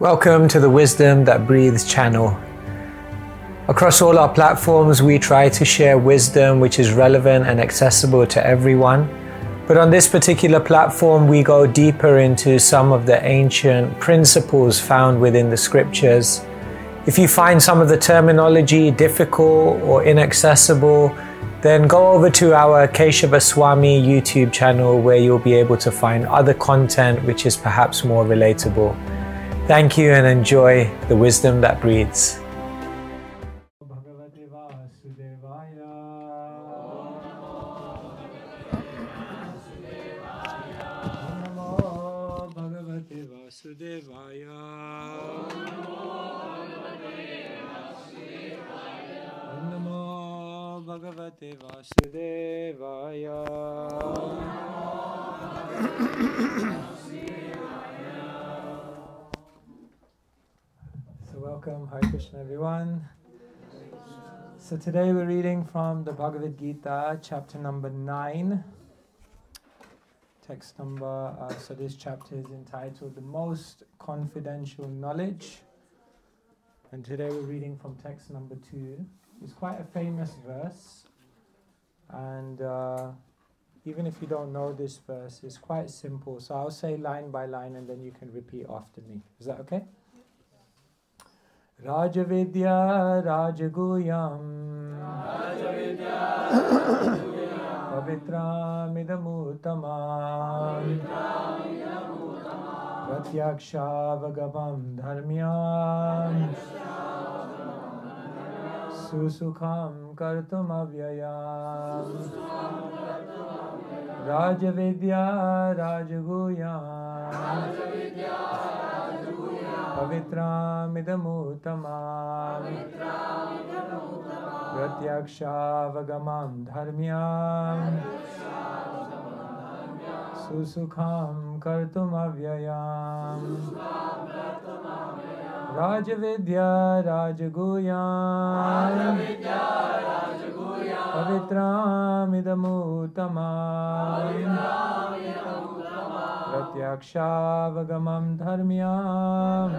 Welcome to the Wisdom That Breathes channel. Across all our platforms, we try to share wisdom which is relevant and accessible to everyone. But on this particular platform, we go deeper into some of the ancient principles found within the scriptures. If you find some of the terminology difficult or inaccessible, then go over to our Keshava Swami YouTube channel where you'll be able to find other content which is perhaps more relatable. Thank you and enjoy the wisdom that breathes. Vasudevaya. Welcome, Hare Krishna everyone. So today we're reading from the Bhagavad Gita, chapter number 9. Text number, uh, so this chapter is entitled The Most Confidential Knowledge. And today we're reading from text number 2. It's quite a famous verse. And uh, even if you don't know this verse, it's quite simple. So I'll say line by line and then you can repeat after me. Is that okay? Rajavidya Rajaguyam Pavitramidamuttamam Pratyakshavagavam Dharmyam Susukam Kartumavyayam Rajavidya Rajaguyam पवित्रामिदमुत्तमाम् प्रत्यक्षावगमं धर्म्याम्। सुसुखां कर्तुमव्ययाम्। राजविद्या राजगुयाम्। प्रत्यक्षावगमं धर्म्याम्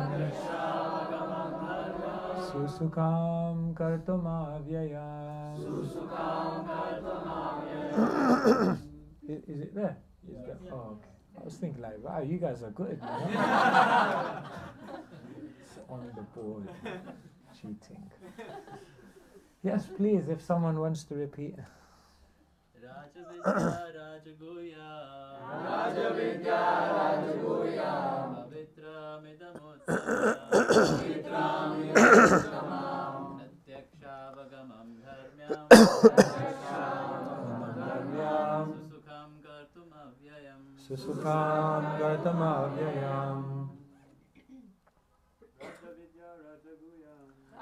सुसुखां कर्तुमाव्ययाम् is, is it there? Is that, oh, okay. I was thinking like, wow, you guys are good. You know? it's on the board. Cheating. Yes, please, if someone wants to repeat. Rajavidya Rajaguya Rajavidya Rajaguya Pavitramidamuttamam Pratyakshaavagamam dharmyam Susukham kartum avyayam Susukam Gartamavyayam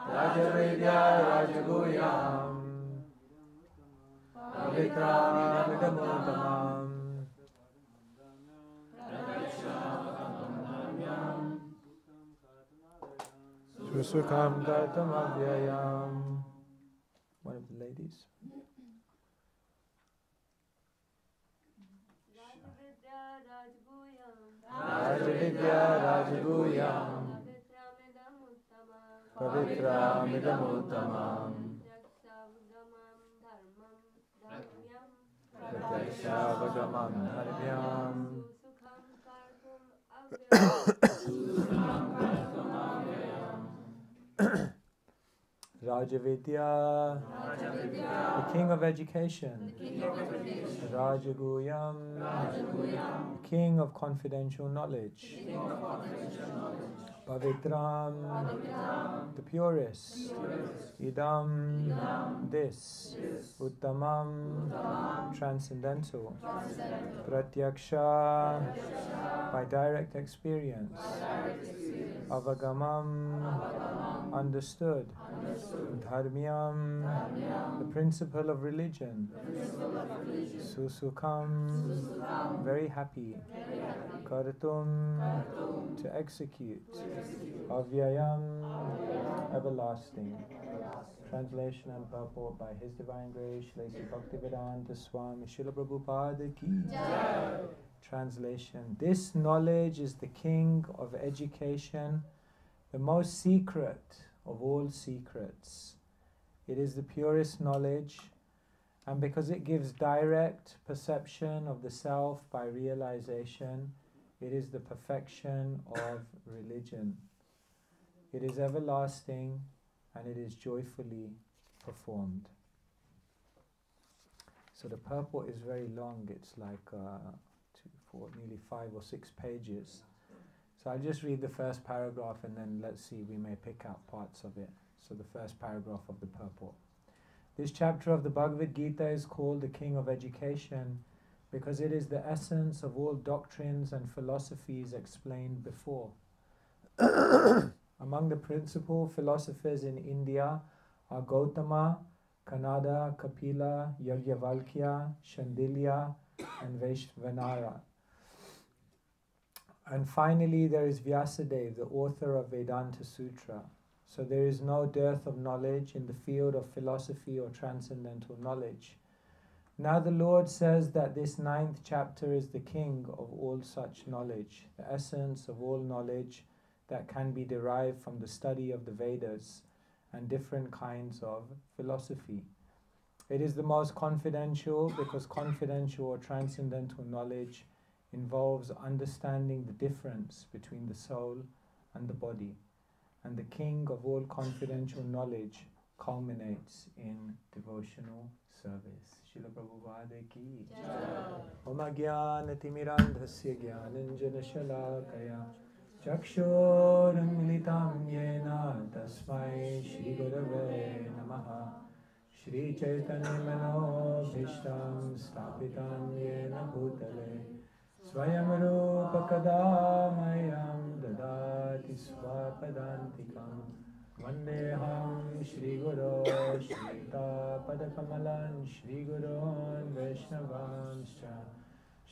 Rajavidya Rajaguyam Pavitramidamuttamam Susukam Gartamavyayam One of the ladies. Rajavidya Rajaguyam Pavitramidamuttamam Pratyakshavagamam Dharmyam Rajavidya, the king of education, Rajaguyam, the king of confidential knowledge, Pavitram, the purest, Idam, this, Uttamam, transcendental, Pratyaksha, by direct experience, Avagamam, understood, Dharmyam, the principle of religion, Susukam, very happy, Kartum, to execute, Avyayam, everlasting. Translation and purport by His Divine Grace, Shlesi Bhaktivedanta Swami Srila Prabhupada Ki. Translation This knowledge is the king of education the most secret of all secrets. It is the purest knowledge, and because it gives direct perception of the self by realization, it is the perfection of religion. It is everlasting and it is joyfully performed. So the purport is very long, it's like uh, two, four, nearly five or six pages. So I'll just read the first paragraph and then let's see, we may pick out parts of it. So the first paragraph of the purport. This chapter of the Bhagavad Gita is called the King of Education because it is the essence of all doctrines and philosophies explained before. Among the principal philosophers in India are Gautama, Kanada, Kapila, Yajnavalkya, Shandilya, and Vaishvanara. And finally, there is Vyasadeva, the author of Vedanta Sutra. So there is no dearth of knowledge in the field of philosophy or transcendental knowledge. Now the Lord says that this ninth chapter is the king of all such knowledge, the essence of all knowledge that can be derived from the study of the Vedas and different kinds of philosophy. It is the most confidential because confidential or transcendental knowledge involves understanding the difference between the soul and the body. And the king of all confidential knowledge culminates in devotional service. Srila Prabhupada ki Om Agyanatimirandhasya Gyananjanashalakaya चक्षोरुन्मिलितं येन तस्मै श्रीगुरवे नमः श्रीचैतन्यमनोभीष्टं स्थापितं येन भूतले स्वयं रूपकदा मह्यं ददाति स्वपदान्तिकं वन्देऽहं श्रीगुरो श्रीतापदकमलं श्रीगुरोन् वैष्णवांश्च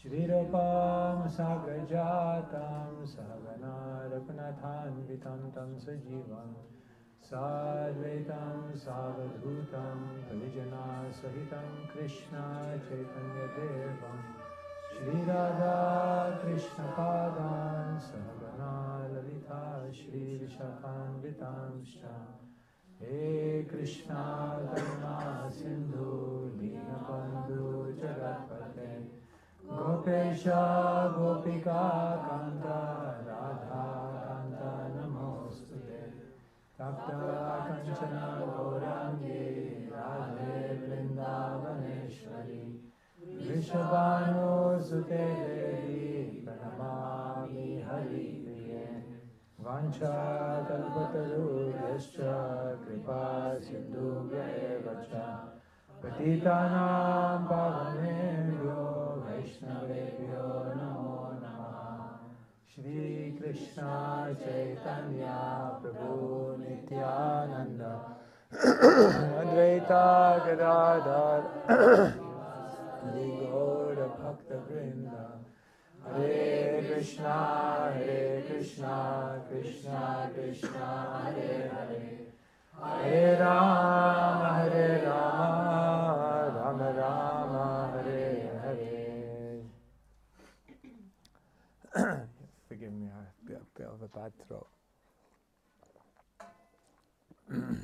श्रीरूपां साग्रजातां सहगना रघुनाथान्वितं तं सजीवं साद्वैतं सावधूतं परिजनासहितं कृष्णचैतन्यदेवं श्रीराधाकृष्णपादान् सहगना ललिता श्रीविशाखान्वितांश्च। हे कृष्णा, करुणा, सिन्धु, दीनबन्धु, जगत्पते। गोपेशा, गोपिका, कान्ता, राधा, कान्ता, नमोऽस्तु तप्ता गौराङ्गे, राधे वृन्दावनेश्वरी वृषभानुसुते देवी प्रणमामि हरिप्रिये वाञ्छाकल्पतरुभ्यश्च कृपा सिन्धुभ्येव च पतितानां पावनेभ्यो वैष्णवेभ्यो नमो नमः श्रीकृष्ण चैतन्य प्रभु Nityanand Advaita Gadadhar Hari Gaur Bhakta Vrinda. Hare Krishna, Hare Krishna, Krishna Krishna, Hare Hare. Hare Rama, Hare Rama, Rama Rama, Hare Hare. Forgive me, I've got a bit of a bad throat.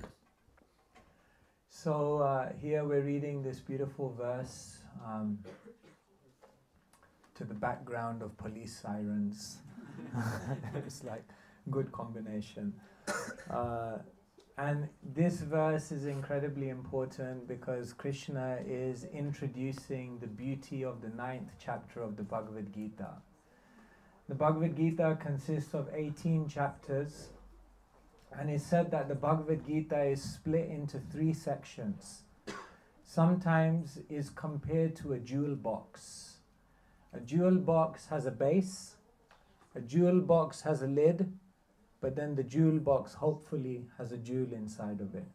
so uh, here we're reading this beautiful verse um, to the background of police sirens. it's like good combination. Uh, and this verse is incredibly important because Krishna is introducing the beauty of the ninth chapter of the Bhagavad Gita. The Bhagavad Gita consists of 18 chapters, and it's said that the Bhagavad Gita is split into three sections. Sometimes is compared to a jewel box. A jewel box has a base, a jewel box has a lid, but then the jewel box hopefully has a jewel inside of it.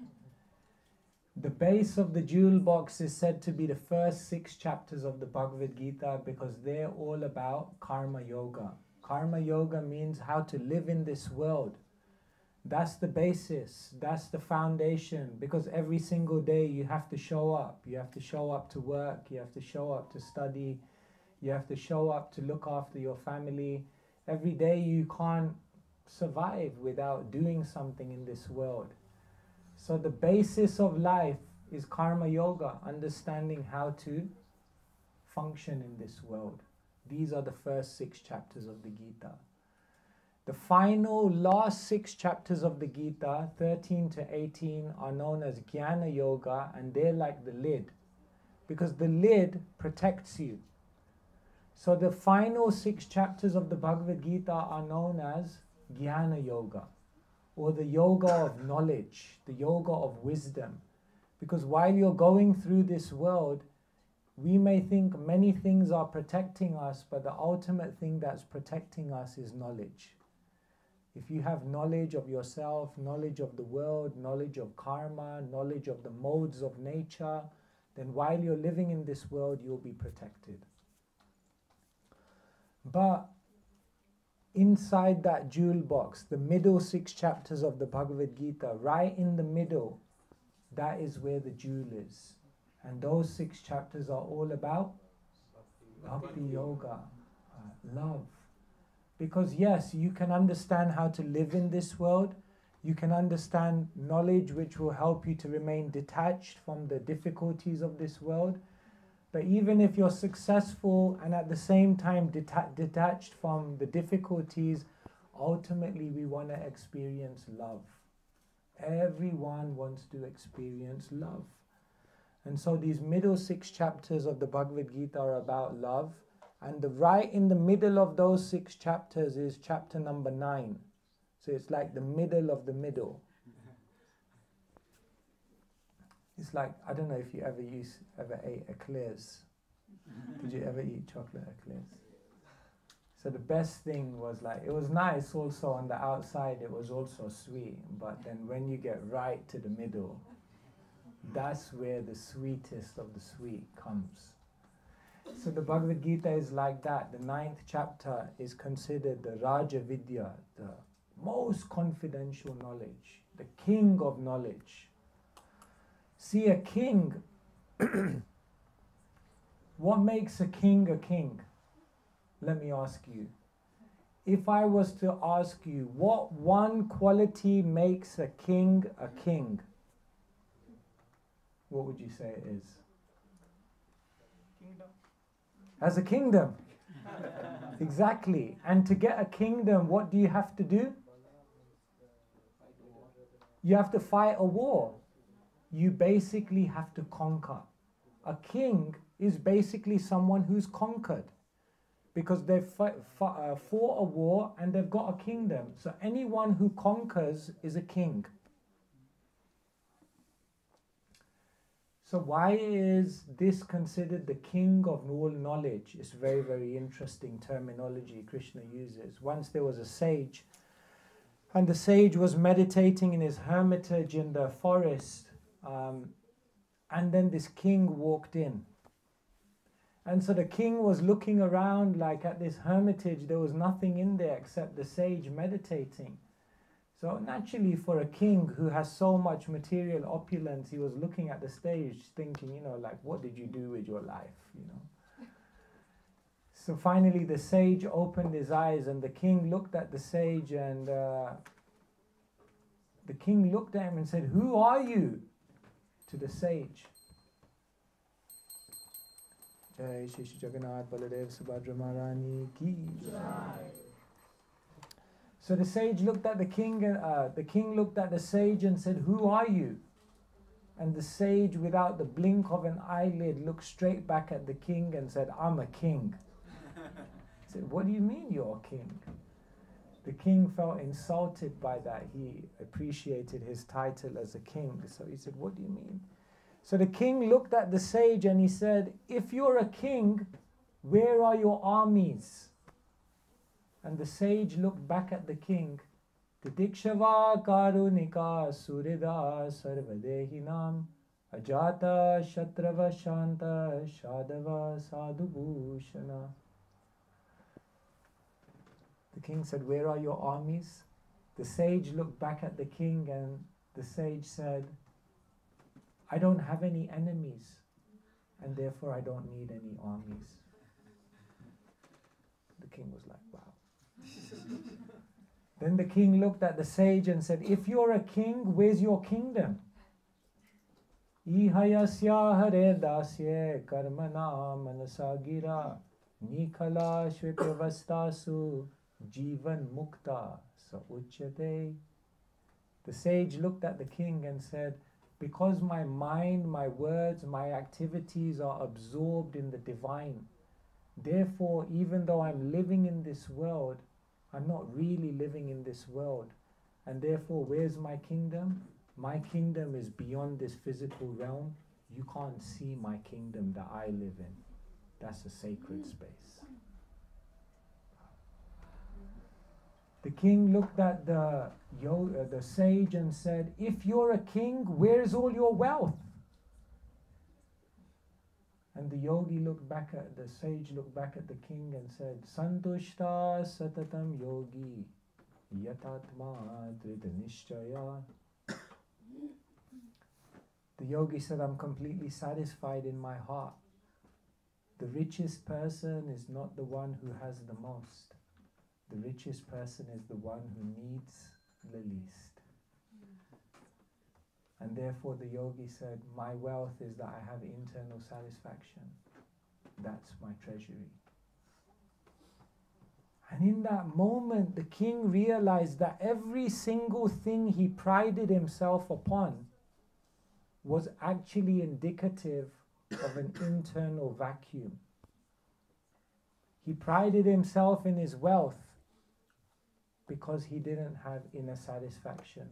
The base of the jewel box is said to be the first six chapters of the Bhagavad Gita because they're all about karma yoga. Karma yoga means how to live in this world. That's the basis, that's the foundation because every single day you have to show up. You have to show up to work, you have to show up to study, you have to show up to look after your family. Every day you can't survive without doing something in this world. So the basis of life is karma yoga, understanding how to function in this world. These are the first six chapters of the Gita. The final last six chapters of the Gita, 13 to 18, are known as Jnana Yoga and they're like the lid because the lid protects you. So the final six chapters of the Bhagavad Gita are known as Jnana Yoga or the yoga of knowledge, the yoga of wisdom. Because while you're going through this world, we may think many things are protecting us, but the ultimate thing that's protecting us is knowledge. If you have knowledge of yourself, knowledge of the world, knowledge of karma, knowledge of the modes of nature, then while you're living in this world, you'll be protected. But inside that jewel box, the middle six chapters of the Bhagavad Gita, right in the middle, that is where the jewel is. And those six chapters are all about Bhakti Yoga, uh, love. Because, yes, you can understand how to live in this world. You can understand knowledge which will help you to remain detached from the difficulties of this world. But even if you're successful and at the same time deta- detached from the difficulties, ultimately we want to experience love. Everyone wants to experience love. And so these middle six chapters of the Bhagavad Gita are about love. And the right in the middle of those six chapters is chapter number nine. So it's like the middle of the middle. It's like I don't know if you ever use ever ate eclairs. Did you ever eat chocolate eclairs? So the best thing was like it was nice also on the outside it was also sweet, but then when you get right to the middle, that's where the sweetest of the sweet comes. So the Bhagavad Gita is like that. The ninth chapter is considered the Raja Vidya, the most confidential knowledge, the king of knowledge. See, a king, what makes a king a king? Let me ask you. If I was to ask you, what one quality makes a king a king? What would you say it is? Kingdom. As a kingdom. exactly. And to get a kingdom, what do you have to do? You have to fight a war. You basically have to conquer. A king is basically someone who's conquered because they've fi- fi- uh, fought a war and they've got a kingdom. So anyone who conquers is a king. So why is this considered the king of all knowledge? It's very, very interesting terminology Krishna uses. Once there was a sage, and the sage was meditating in his hermitage in the forest, um, and then this king walked in. And so the king was looking around like at this hermitage, there was nothing in there except the sage meditating. So naturally, for a king who has so much material opulence, he was looking at the stage, thinking, you know, like, what did you do with your life, you know? So finally, the sage opened his eyes, and the king looked at the sage, and uh, the king looked at him and said, "Who are you?" To the sage. Jai Shri Shri Jagannath Baladev Subhadra Maharani ki jai. So the sage looked at the king, and uh, the king looked at the sage and said, Who are you? And the sage, without the blink of an eyelid, looked straight back at the king and said, I'm a king. he said, What do you mean you're a king? The king felt insulted by that. He appreciated his title as a king. So he said, What do you mean? So the king looked at the sage and he said, If you're a king, where are your armies? And the sage looked back at the king. Tidikshava karunika surida sarvadehinam ajata shatrava shanta shadava sadhubhushana. The king said, Where are your armies? The sage looked back at the king and the sage said, I don't have any enemies and therefore I don't need any armies. The king was like, Wow. Then the king looked at the sage and said, If you're a king, where's your kingdom? Hare nikala jivan mukta sa. The sage looked at the king and said, Because my mind, my words, my activities are absorbed in the divine, therefore, even though I'm living in this world, I'm not really living in this world. And therefore, where's my kingdom? My kingdom is beyond this physical realm. You can't see my kingdom that I live in. That's a sacred space. The king looked at the, yo- uh, the sage and said, If you're a king, where's all your wealth? And the yogi looked back at the sage looked back at the king and said, Santushta satatam yogi yatatma drita nishchaya. The yogi said, I'm completely satisfied in my heart. The richest person is not the one who has the most. The richest person is the one who needs the least. And therefore, the yogi said, My wealth is that I have internal satisfaction. That's my treasury. And in that moment, the king realized that every single thing he prided himself upon was actually indicative of an internal vacuum. He prided himself in his wealth because he didn't have inner satisfaction.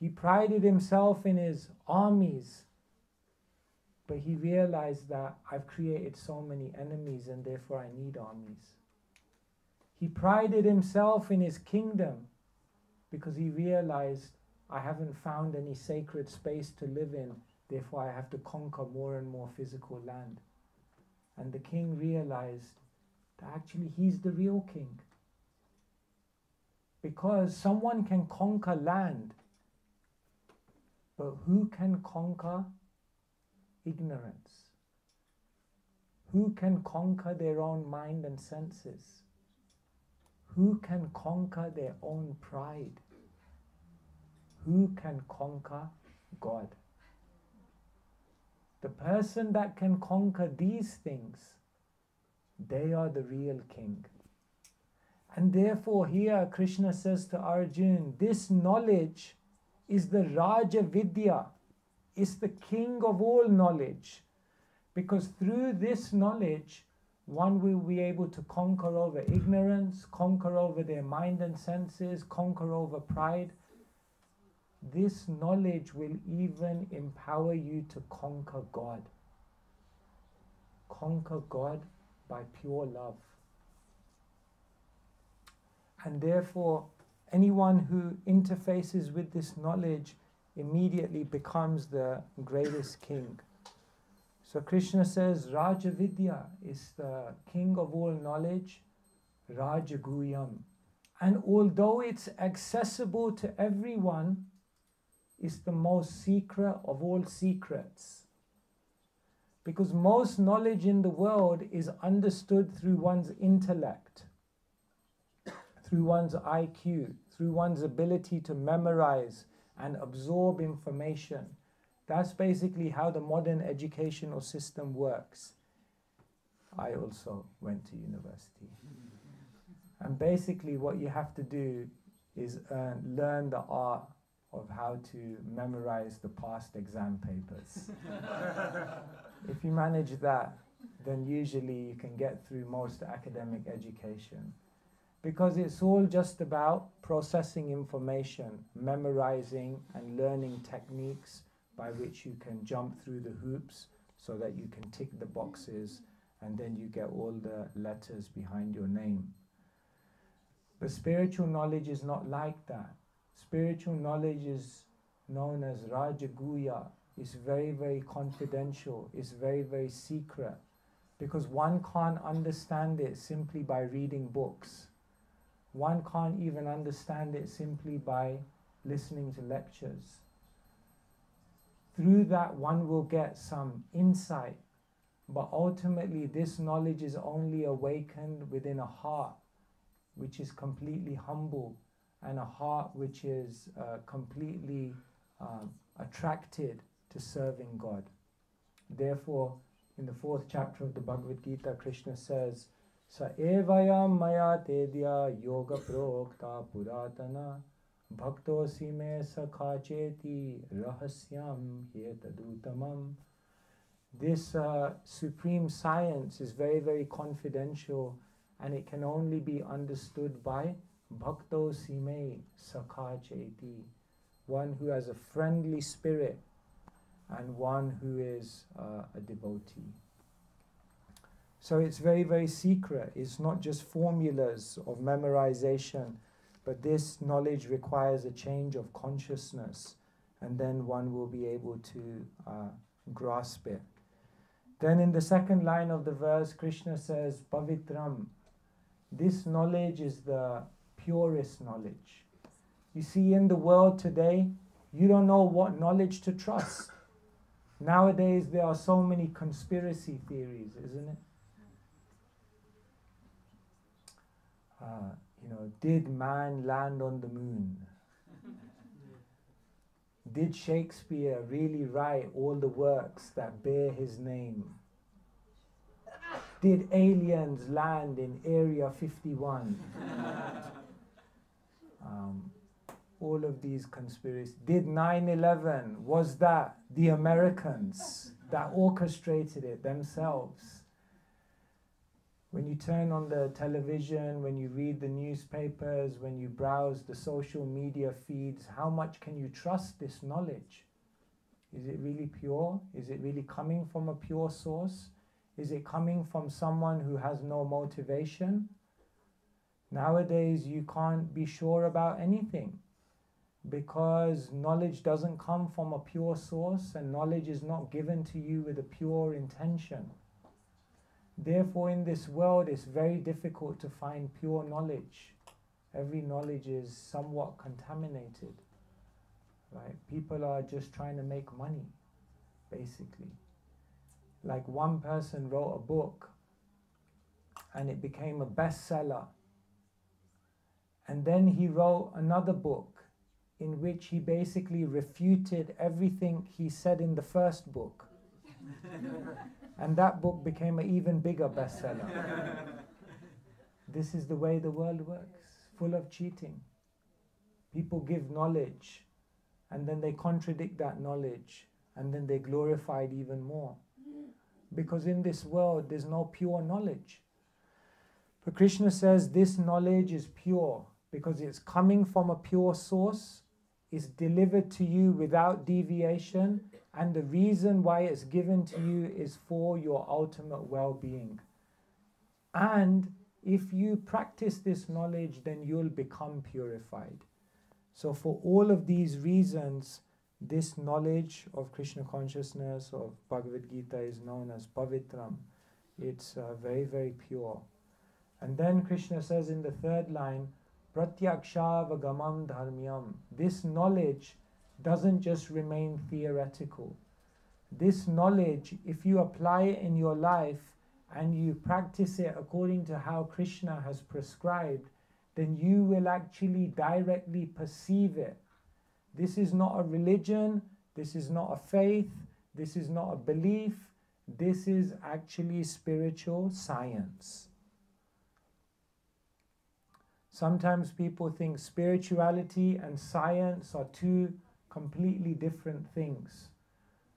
He prided himself in his armies, but he realized that I've created so many enemies and therefore I need armies. He prided himself in his kingdom because he realized I haven't found any sacred space to live in, therefore I have to conquer more and more physical land. And the king realized that actually he's the real king. Because someone can conquer land, but who can conquer ignorance? Who can conquer their own mind and senses? Who can conquer their own pride? Who can conquer God? The person that can conquer these things, they are the real king. And therefore, here Krishna says to Arjun, this knowledge is the Raja Vidya, is the king of all knowledge. Because through this knowledge, one will be able to conquer over ignorance, conquer over their mind and senses, conquer over pride. This knowledge will even empower you to conquer God. Conquer God by pure love. And therefore, anyone who interfaces with this knowledge immediately becomes the greatest king. So Krishna says Rajavidya is the king of all knowledge, Rajaguyam. And although it's accessible to everyone, it's the most secret of all secrets. Because most knowledge in the world is understood through one's intellect, through one's IQ, through one's ability to memorize and absorb information. That's basically how the modern educational system works. I also went to university. And basically, what you have to do is uh, learn the art of how to memorize the past exam papers. if you manage that, then usually you can get through most academic education. Because it's all just about processing information, memorizing, and learning techniques by which you can jump through the hoops so that you can tick the boxes and then you get all the letters behind your name. But spiritual knowledge is not like that. Spiritual knowledge is known as Rajaguya. It's very, very confidential. It's very, very secret. Because one can't understand it simply by reading books. One can't even understand it simply by listening to lectures. Through that, one will get some insight. But ultimately, this knowledge is only awakened within a heart which is completely humble and a heart which is uh, completely um, attracted to serving God. Therefore, in the fourth chapter of the Bhagavad Gita, Krishna says, Sa evayam maya tedya yoga prokta puratana bhakto sime sakhacheti rahasyam yetadutamam. This uh, supreme science is very, very confidential and it can only be understood by bhakto sime sakhacheti, one who has a friendly spirit and one who is uh, a devotee. So it's very, very secret. It's not just formulas of memorization, but this knowledge requires a change of consciousness, and then one will be able to uh, grasp it. Then in the second line of the verse, Krishna says, Pavitram. This knowledge is the purest knowledge. You see, in the world today, you don't know what knowledge to trust. Nowadays, there are so many conspiracy theories, isn't it? Uh, you know, did man land on the moon? Did Shakespeare really write all the works that bear his name? Did aliens land in Area 51? um, all of these conspiracies. Did 9 11, was that the Americans that orchestrated it themselves? When you turn on the television, when you read the newspapers, when you browse the social media feeds, how much can you trust this knowledge? Is it really pure? Is it really coming from a pure source? Is it coming from someone who has no motivation? Nowadays, you can't be sure about anything because knowledge doesn't come from a pure source and knowledge is not given to you with a pure intention. Therefore, in this world, it's very difficult to find pure knowledge. Every knowledge is somewhat contaminated. Right? People are just trying to make money, basically. Like one person wrote a book and it became a bestseller. And then he wrote another book in which he basically refuted everything he said in the first book. and that book became an even bigger bestseller. this is the way the world works, full of cheating. People give knowledge and then they contradict that knowledge and then they glorify it even more. Because in this world there's no pure knowledge. But Krishna says this knowledge is pure because it's coming from a pure source, is delivered to you without deviation, and the reason why it's given to you is for your ultimate well being. And if you practice this knowledge, then you'll become purified. So, for all of these reasons, this knowledge of Krishna consciousness, of Bhagavad Gita, is known as Pavitram. It's uh, very, very pure. And then Krishna says in the third line, Pratyaksha dharmyam. This knowledge doesn't just remain theoretical. This knowledge, if you apply it in your life and you practice it according to how Krishna has prescribed, then you will actually directly perceive it. This is not a religion, this is not a faith, this is not a belief, this is actually spiritual science. Sometimes people think spirituality and science are two completely different things.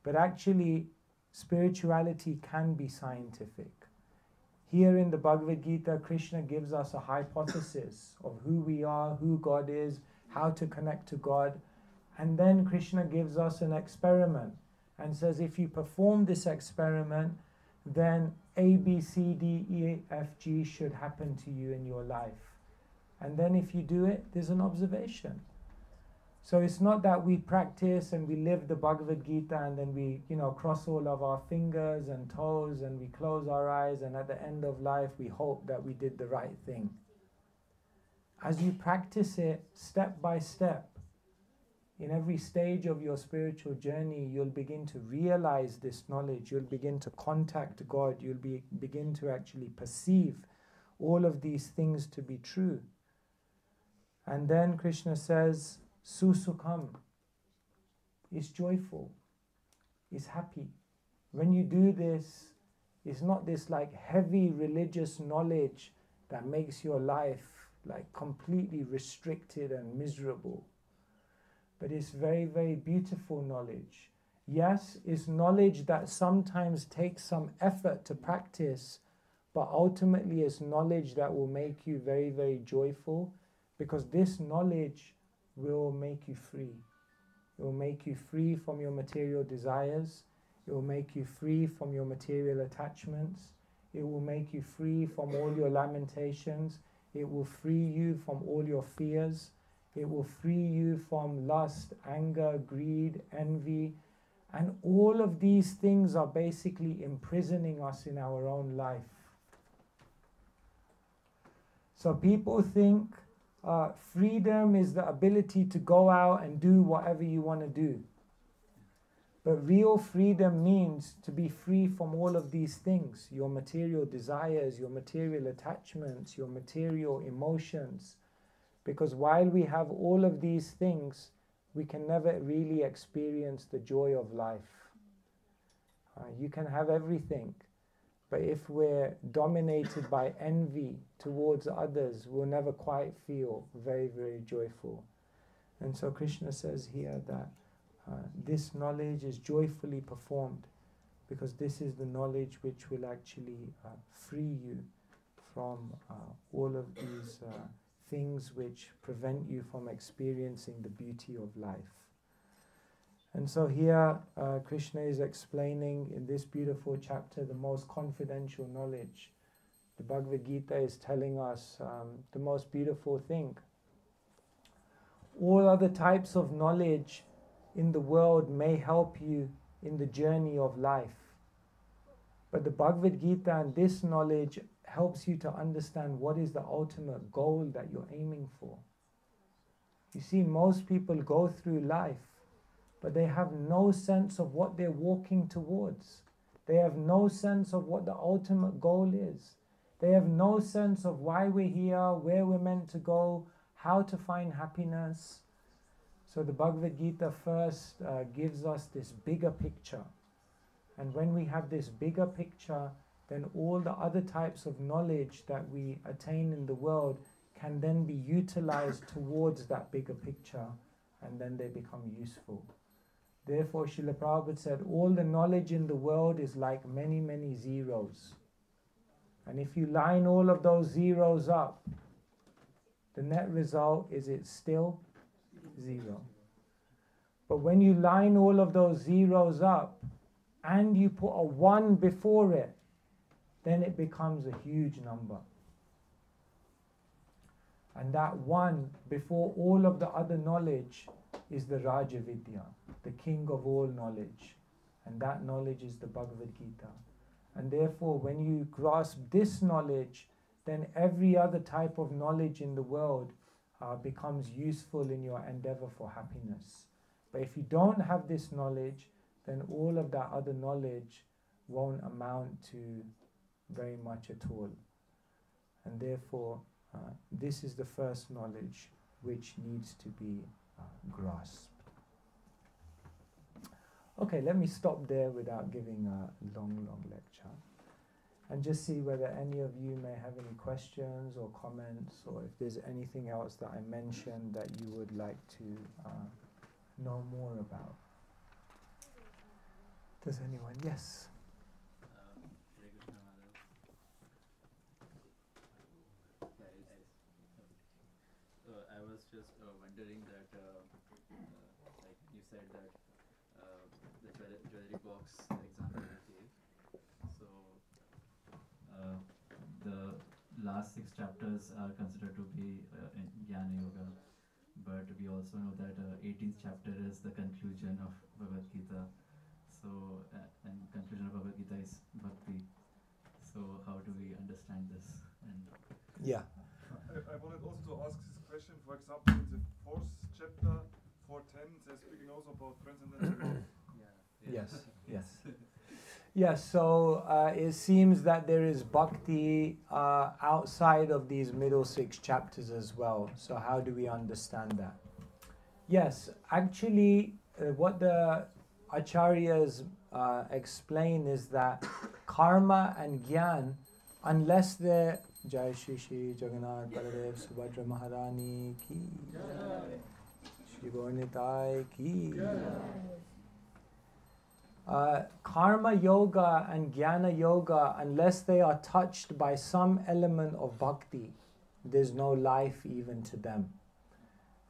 But actually, spirituality can be scientific. Here in the Bhagavad Gita, Krishna gives us a hypothesis of who we are, who God is, how to connect to God. And then Krishna gives us an experiment and says if you perform this experiment, then A, B, C, D, E, F, G should happen to you in your life. And then if you do it, there's an observation. So it's not that we practice and we live the Bhagavad Gita and then we, you know, cross all of our fingers and toes and we close our eyes and at the end of life we hope that we did the right thing. As you practice it step by step, in every stage of your spiritual journey, you'll begin to realize this knowledge. You'll begin to contact God. You'll be, begin to actually perceive all of these things to be true. And then Krishna says, Susukam is joyful, is happy. When you do this, it's not this like heavy religious knowledge that makes your life like completely restricted and miserable. But it's very, very beautiful knowledge. Yes, it's knowledge that sometimes takes some effort to practice, but ultimately it's knowledge that will make you very, very joyful because this knowledge will make you free. It will make you free from your material desires. It will make you free from your material attachments. It will make you free from all your lamentations. It will free you from all your fears. It will free you from lust, anger, greed, envy. And all of these things are basically imprisoning us in our own life. So people think uh, freedom is the ability to go out and do whatever you want to do. But real freedom means to be free from all of these things your material desires, your material attachments, your material emotions. Because while we have all of these things, we can never really experience the joy of life. Uh, you can have everything, but if we're dominated by envy towards others, we'll never quite feel very, very joyful. And so Krishna says here that uh, this knowledge is joyfully performed because this is the knowledge which will actually uh, free you from uh, all of these uh, things which prevent you from experiencing the beauty of life. And so here uh, Krishna is explaining in this beautiful chapter the most confidential knowledge. The Bhagavad Gita is telling us um, the most beautiful thing. All other types of knowledge in the world may help you in the journey of life. But the Bhagavad Gita and this knowledge helps you to understand what is the ultimate goal that you're aiming for. You see, most people go through life, but they have no sense of what they're walking towards. They have no sense of what the ultimate goal is. They have no sense of why we're here, where we're meant to go, how to find happiness. So the Bhagavad Gita first uh, gives us this bigger picture. And when we have this bigger picture, then all the other types of knowledge that we attain in the world can then be utilized towards that bigger picture and then they become useful. Therefore, Srila Prabhupada said, all the knowledge in the world is like many, many zeros. And if you line all of those zeros up, the net result is it's still zero. But when you line all of those zeros up and you put a one before it, then it becomes a huge number. And that one before all of the other knowledge is the Rajavidya, the king of all knowledge. And that knowledge is the Bhagavad Gita. And therefore, when you grasp this knowledge, then every other type of knowledge in the world uh, becomes useful in your endeavor for happiness. But if you don't have this knowledge, then all of that other knowledge won't amount to very much at all. And therefore, uh, this is the first knowledge which needs to be grasped. Okay, let me stop there without giving a long, long lecture. And just see whether any of you may have any questions or comments, or if there's anything else that I mentioned that you would like to uh, know more about. Does anyone? Yes. Um, So I was just uh, wondering that, uh, uh, like you said that uh, the jewel- jewelry box example you gave. So uh, the last six chapters are considered to be uh, in Jnana Yoga, but we also know that uh, 18th chapter is the conclusion of Bhagavad Gita. So uh, and conclusion of Bhagavad Gita is Bhakti. So how do we understand this? And Yeah. I, I wanted also to ask this question. For example, in the fourth chapter, 410, they're speaking also about transcendental love. yeah, Yes. Yes. Yes, so uh, it seems that there is bhakti uh, outside of these middle six chapters as well. So, how do we understand that? Yes, actually, uh, what the acharyas uh, explain is that karma and gyan, unless they're Jai Shri Shri Jagannath Baladev Subhadra Maharani ki Shri Gaurnitai ki uh, karma yoga and jnana yoga, unless they are touched by some element of bhakti, there's no life even to them.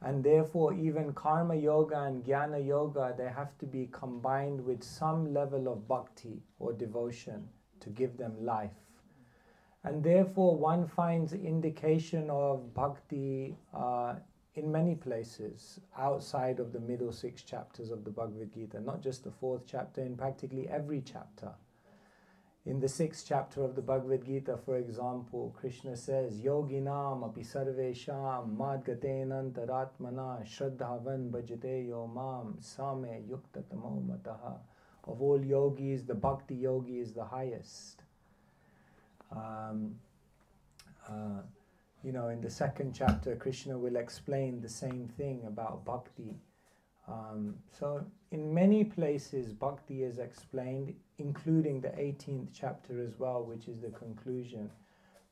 And therefore, even karma yoga and jnana yoga, they have to be combined with some level of bhakti or devotion to give them life. And therefore, one finds indication of bhakti uh, in many places outside of the middle six chapters of the Bhagavad Gita, not just the fourth chapter, in practically every chapter. In the sixth chapter of the Bhagavad Gita, for example, Krishna says, Yoginam api sarvesham madgatenantaratmana shraddhavan bhajate yomam same yukta tamo mataha. Of all yogis, the bhakti yogi is the highest. Um, uh, you know, in the second chapter, Krishna will explain the same thing about bhakti. Um, so, in many places, bhakti is explained, including the 18th chapter as well, which is the conclusion.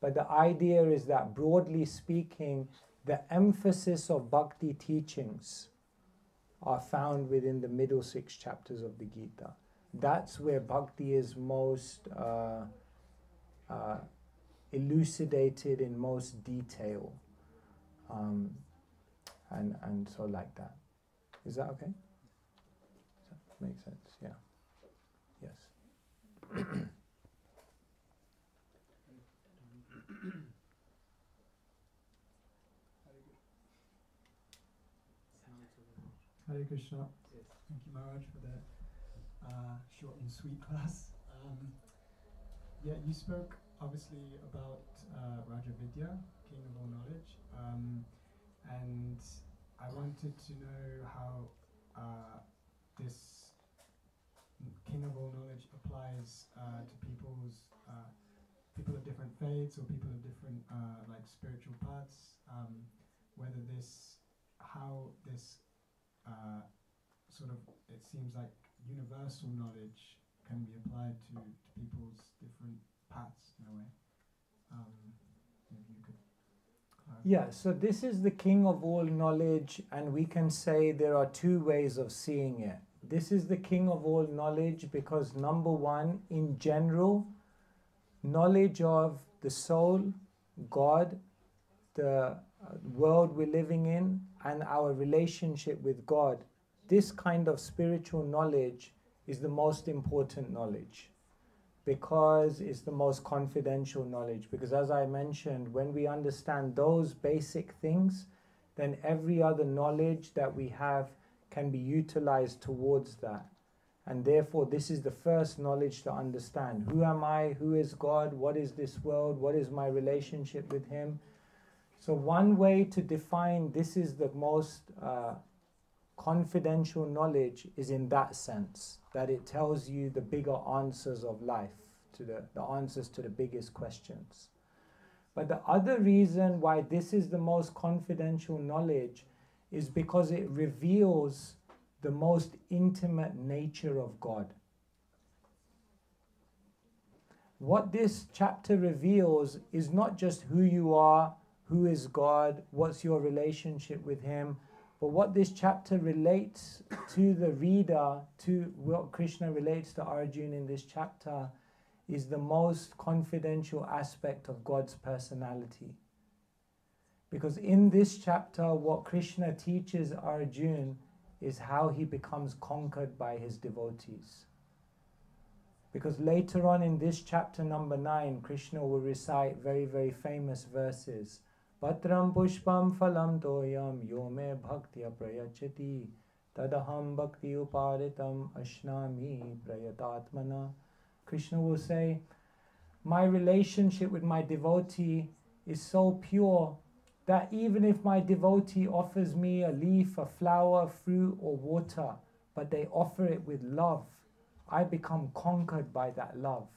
But the idea is that, broadly speaking, the emphasis of bhakti teachings are found within the middle six chapters of the Gita. That's where bhakti is most. Uh, uh, elucidated in most detail. Um, and, and so like that. Is that okay? Does that make sense? Yeah. Yes. Hare Krishna. Thank you, Maharaj, for that uh, short and sweet class. Um, yeah, you spoke obviously about uh, Raja Vidya, King of all knowledge, um, and I wanted to know how uh, this King of all knowledge applies uh, to people's uh, people of different faiths or people of different uh, like spiritual paths. Um, whether this, how this uh, sort of, it seems like universal knowledge can be applied to, to people's different paths in a way. Um. Yeah, so this is the king of all knowledge, and we can say there are two ways of seeing it. This is the king of all knowledge because, number one, in general, knowledge of the soul, God, the uh, world we're living in, and our relationship with God, this kind of spiritual knowledge is the most important knowledge because it's the most confidential knowledge. Because as I mentioned, when we understand those basic things, then every other knowledge that we have can be utilized towards that. And therefore, this is the first knowledge to understand. Who am I? Who is God? What is this world? What is my relationship with Him? So, one way to define this is the most uh, confidential knowledge is in that sense that it tells you the bigger answers of life to the, the answers to the biggest questions. But the other reason why this is the most confidential knowledge is because it reveals the most intimate nature of god. What this chapter reveals is not just who you are who is god what's your relationship with him but what this chapter relates to the reader, to what Krishna relates to Arjuna in this chapter, is the most confidential aspect of God's personality. Because in this chapter, what Krishna teaches Arjuna is how he becomes conquered by his devotees. Because later on in this chapter number 9, Krishna will recite very, very famous verses पत्रं पुष्पं फलं तोयं यो मे भक्त्या प्रयच्छति तदहं भक्ति उपारितम् ashnami prayatatmana. Krishna will say, My relationship with my devotee is so pure that even if my devotee offers me a leaf, a flower, fruit, or water, but they offer it with love, I become conquered by that love.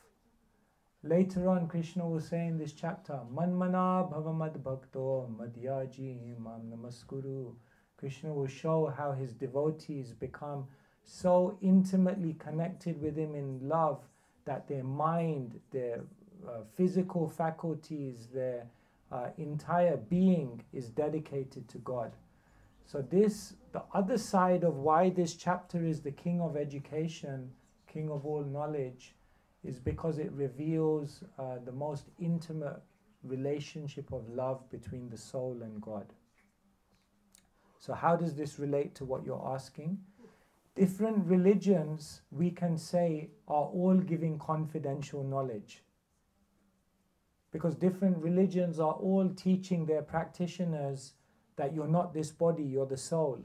Later on, Krishna will say in this chapter, Manmana bhavamad bhakto madhyaji mam namaskuru. Krishna will show how his devotees become so intimately connected with him in love that their mind, their uh, physical faculties, their uh, entire being is dedicated to God. So, this, the other side of why this chapter is the king of education, king of all knowledge, is because it reveals uh, the most intimate relationship of love between the soul and God. So, how does this relate to what you're asking? Different religions, we can say, are all giving confidential knowledge. Because different religions are all teaching their practitioners that you're not this body, you're the soul.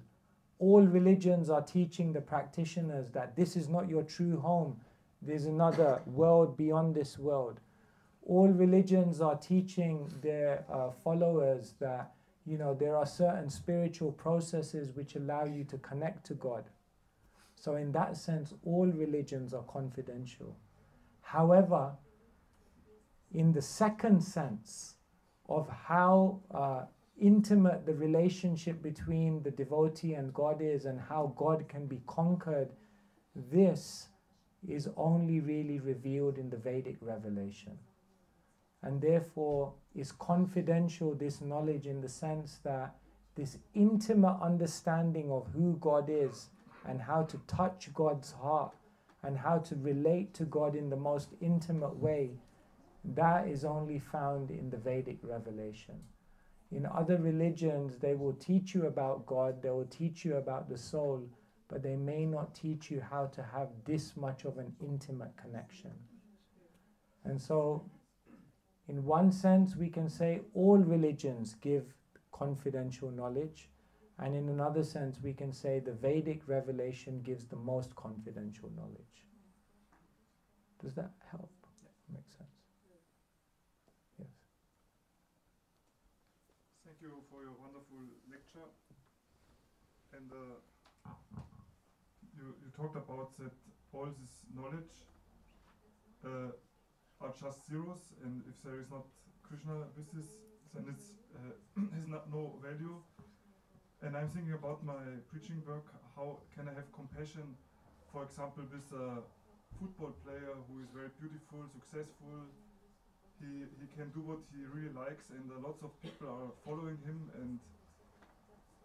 All religions are teaching the practitioners that this is not your true home, there's another world beyond this world. All religions are teaching their uh, followers that you know there are certain spiritual processes which allow you to connect to God. So in that sense, all religions are confidential. However, in the second sense of how uh, intimate the relationship between the devotee and God is and how God can be conquered, this is only really revealed in the Vedic revelation. And therefore is confidential this knowledge in the sense that this intimate understanding of who God is and how to touch God's heart and how to relate to God in the most intimate way, that is only found in the Vedic revelation. In other religions, they will teach you about God, they will teach you about the soul, but they may not teach you how to have this much of an intimate connection. And so, in one sense, we can say all religions give confidential knowledge, and in another sense, we can say the Vedic revelation gives the most confidential knowledge. Does that help? Make sense? Yes. Thank you for your wonderful lecture. And uh, you, you talked about that all this knowledge uh, are just zeros, and if there is not Krishna with this, then it's uh, has not no value. And I'm thinking about my preaching work. How can I have compassion, for example, with a football player who is very beautiful, successful. He he can do what he really likes, and uh, lots of people are following him. And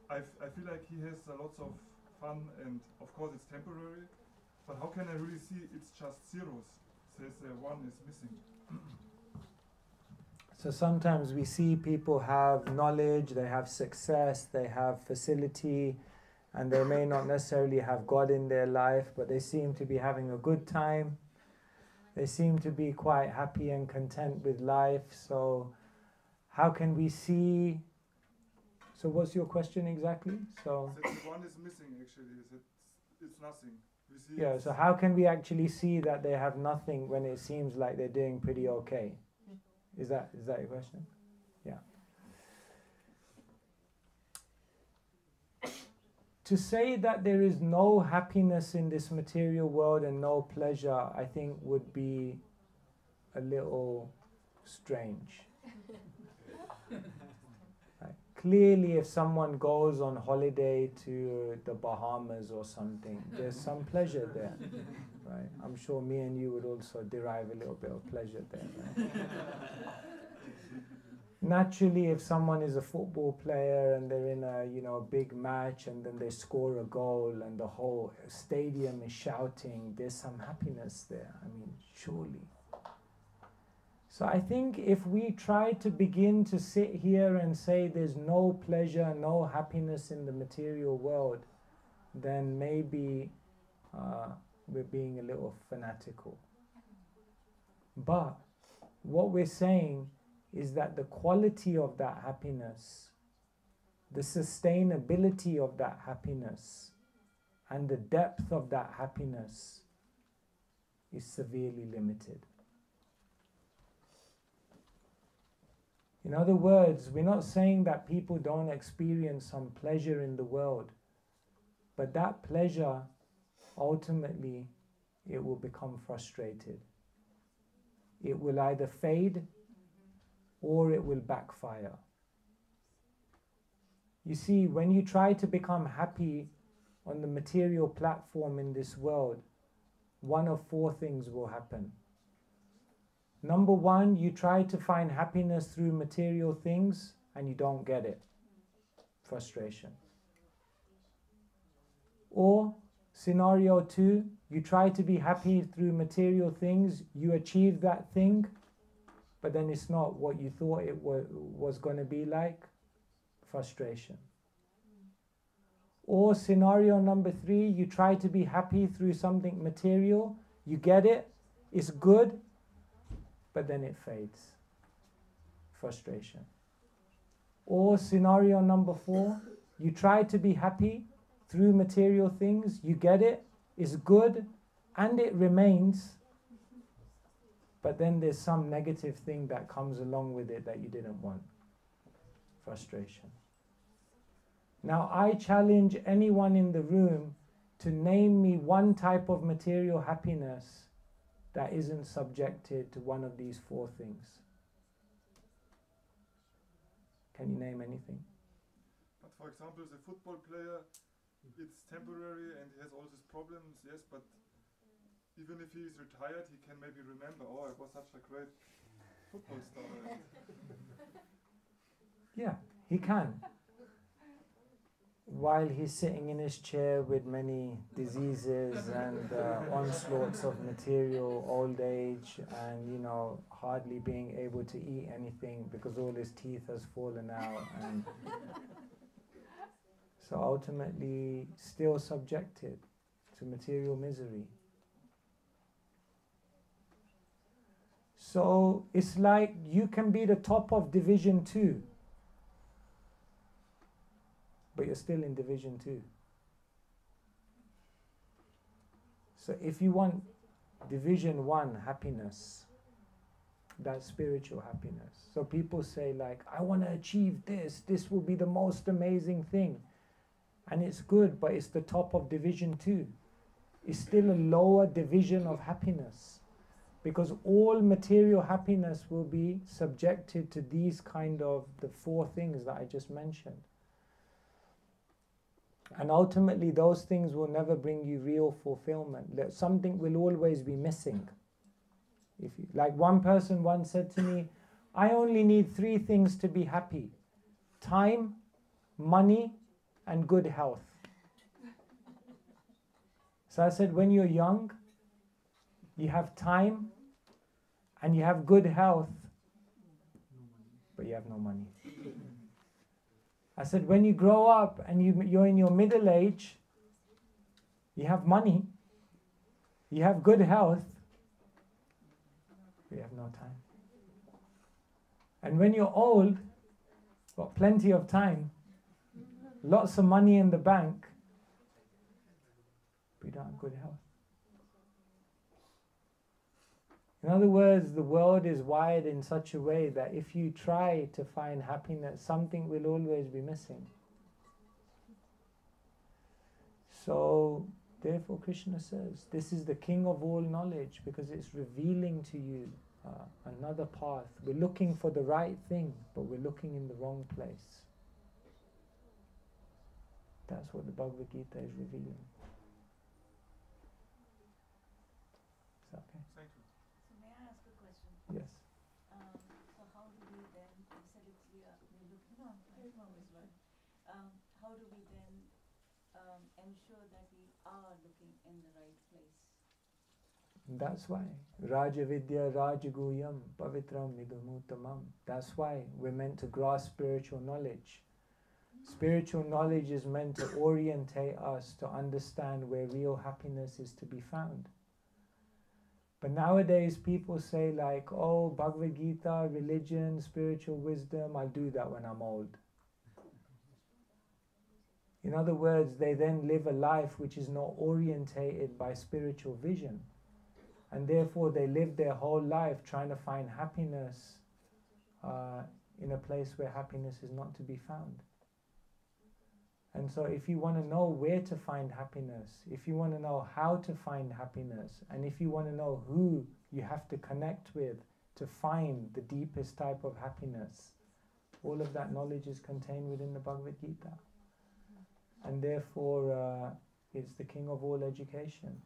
I, I feel like he has uh, lots of fun, and of course it's temporary. But how can I really see it's just zeros? Says uh, one is missing. So sometimes we see people have knowledge, they have success, they have facility, and they may not necessarily have God in their life, but they seem to be having a good time. They seem to be quite happy and content with life. So, how can we see? So, what's your question exactly? So, That the one is missing actually. Is it, it's nothing. Yeah, so how can we actually see that they have nothing when it seems like they're doing pretty okay? Is that is that your question? Yeah. To say that there is no happiness in this material world and no pleasure, I think would be a little strange. Clearly, if someone goes on holiday to the Bahamas or something, there's some pleasure there. Right? I'm sure me and you would also derive a little bit of pleasure there. Right? Naturally, if someone is a football player and they're in a you know big match and then they score a goal and the whole stadium is shouting, there's some happiness there. I mean, surely. So I think if we try to begin to sit here and say there's no pleasure, no happiness in the material world, then maybe uh, we're being a little fanatical. But what we're saying is that the quality of that happiness, the sustainability of that happiness, and the depth of that happiness is severely limited. In other words, we're not saying that people don't experience some pleasure in the world, but that pleasure ultimately it will become frustrated. It will either fade or it will backfire. You see, when you try to become happy on the material platform in this world, one of four things will happen. Number one, you try to find happiness through material things and you don't get it. Frustration. Or scenario two, you try to be happy through material things, you achieve that thing, but then it's not what you thought it wa- was going to be like. Frustration. Or scenario number three, you try to be happy through something material, you get it, it's good, but then it fades. Frustration. Or scenario number four, you try to be happy through material things, you get it, it's good, and it remains, but then there's some negative thing that comes along with it that you didn't want. Frustration. Now, I challenge anyone in the room to name me one type of material happiness that isn't subjected to one of these four things. Can you name anything? But for example, the football player, it's temporary and he has all these problems, yes, but even if he is retired, he can maybe remember, oh, I was such a great football star. Yeah, he can. While he's sitting in his chair with many diseases and uh, onslaughts of material, old age, and you know, hardly being able to eat anything because all his teeth has fallen out, and so ultimately still subjected to material misery. So it's like you can be the top of Division 2, but you're still in Division 2. So if you want Division 1 happiness, that spiritual happiness. So people say, like, I want to achieve this, this will be the most amazing thing. And it's good, but it's the top of Division 2. It's still a lower division of happiness because all material happiness will be subjected to these kind of the four things that I just mentioned. And ultimately, those things will never bring you real fulfillment. That Something will always be missing. If you, like one person once said to me, I only need three things to be happy time, money, and good health. So I said, when you're young, you have time and you have good health, but you have no money. I said, when you grow up and you, you're in your middle age, you have money, you have good health, you have no time. And when you're old, got plenty of time, lots of money in the bank, you don't have good health. In other words, the world is wired in such a way that if you try to find happiness, something will always be missing. So, therefore, Krishna says, this is the king of all knowledge because it's revealing to you uh, another path. We're looking for the right thing, but we're looking in the wrong place. That's what the Bhagavad Gita is revealing. Is that okay? Thank you. So may I ask a question? Yes. Um, so how do we then, you said it's we are, we look, no, my mom is right. Um, how do we then, um, ensure that we are looking in the right place? That's why. Raja Vidya Rajaguyam Pavitram Nidhamutamam. That's why we're meant to grasp spiritual knowledge. Spiritual knowledge is meant to orientate us to understand where real happiness is to be found. But nowadays people say like, oh, Bhagavad Gita, religion, spiritual wisdom, I'll do that when I'm old. In other words, they then live a life which is not orientated by spiritual vision. And therefore, they live their whole life trying to find happiness uh, in a place where happiness is not to be found. And so, if you want to know where to find happiness, if you want to know how to find happiness, and if you want to know who you have to connect with to find the deepest type of happiness, all of that knowledge is contained within the Bhagavad Gita. And therefore, uh, it's the king of all education.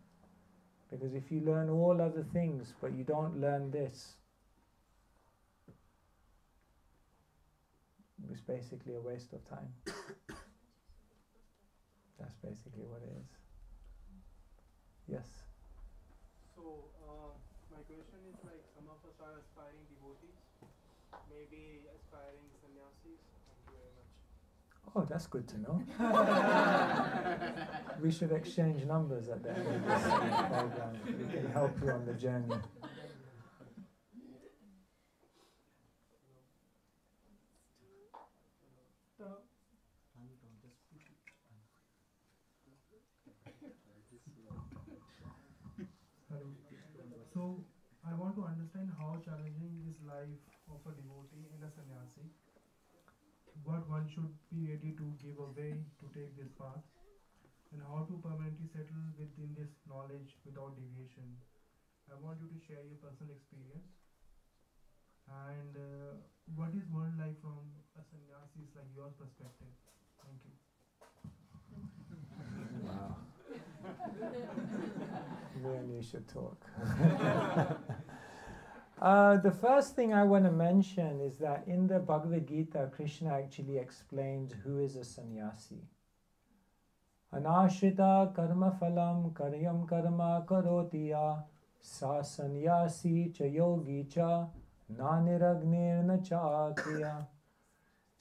Because if you learn all other things but you don't learn this, it's basically a waste of time. That's basically what it is. Yes. So, uh, my question is like some of us are aspiring devotees, maybe aspiring sannyasis. Thank you very much. Oh, that's good to know. we should exchange numbers at the end of this program. We can help you on the journey. Hello. So, I want to understand how challenging is life of a devotee and a sannyasi. What one should be ready to give away to take this path, and how to permanently settle within this knowledge without deviation. I want you to share your personal experience. And uh, what is world like from a sannyasi's like your perspective? Thank you. Wow. Then you should talk. uh, the first thing I want to mention is that in the Bhagavad Gita, Krishna actually explains who is a sannyasi. Anashrita karma phalam karyam karma karotiya sa sannyasi cha yogi cha na niragnir na cha.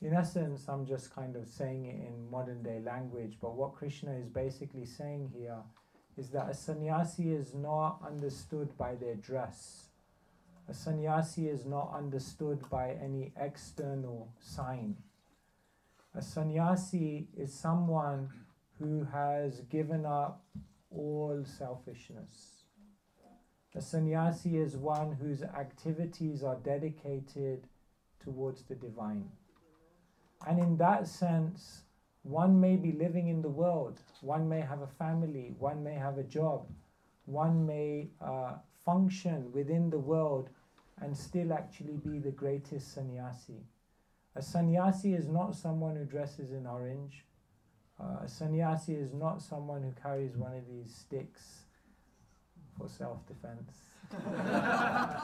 In essence, I'm just kind of saying it in modern day language, but what Krishna is basically saying here is that a sannyasi is not understood by their dress. A sannyasi is not understood by any external sign. A sannyasi is someone who has given up all selfishness. A sannyasi is one whose activities are dedicated towards the divine. And in that sense, one may be living in the world, one may have a family, one may have a job, one may uh, function within the world and still actually be the greatest sannyasi. A sannyasi is not someone who dresses in orange. Uh, a sannyasi is not someone who carries one of these sticks for self defense. uh,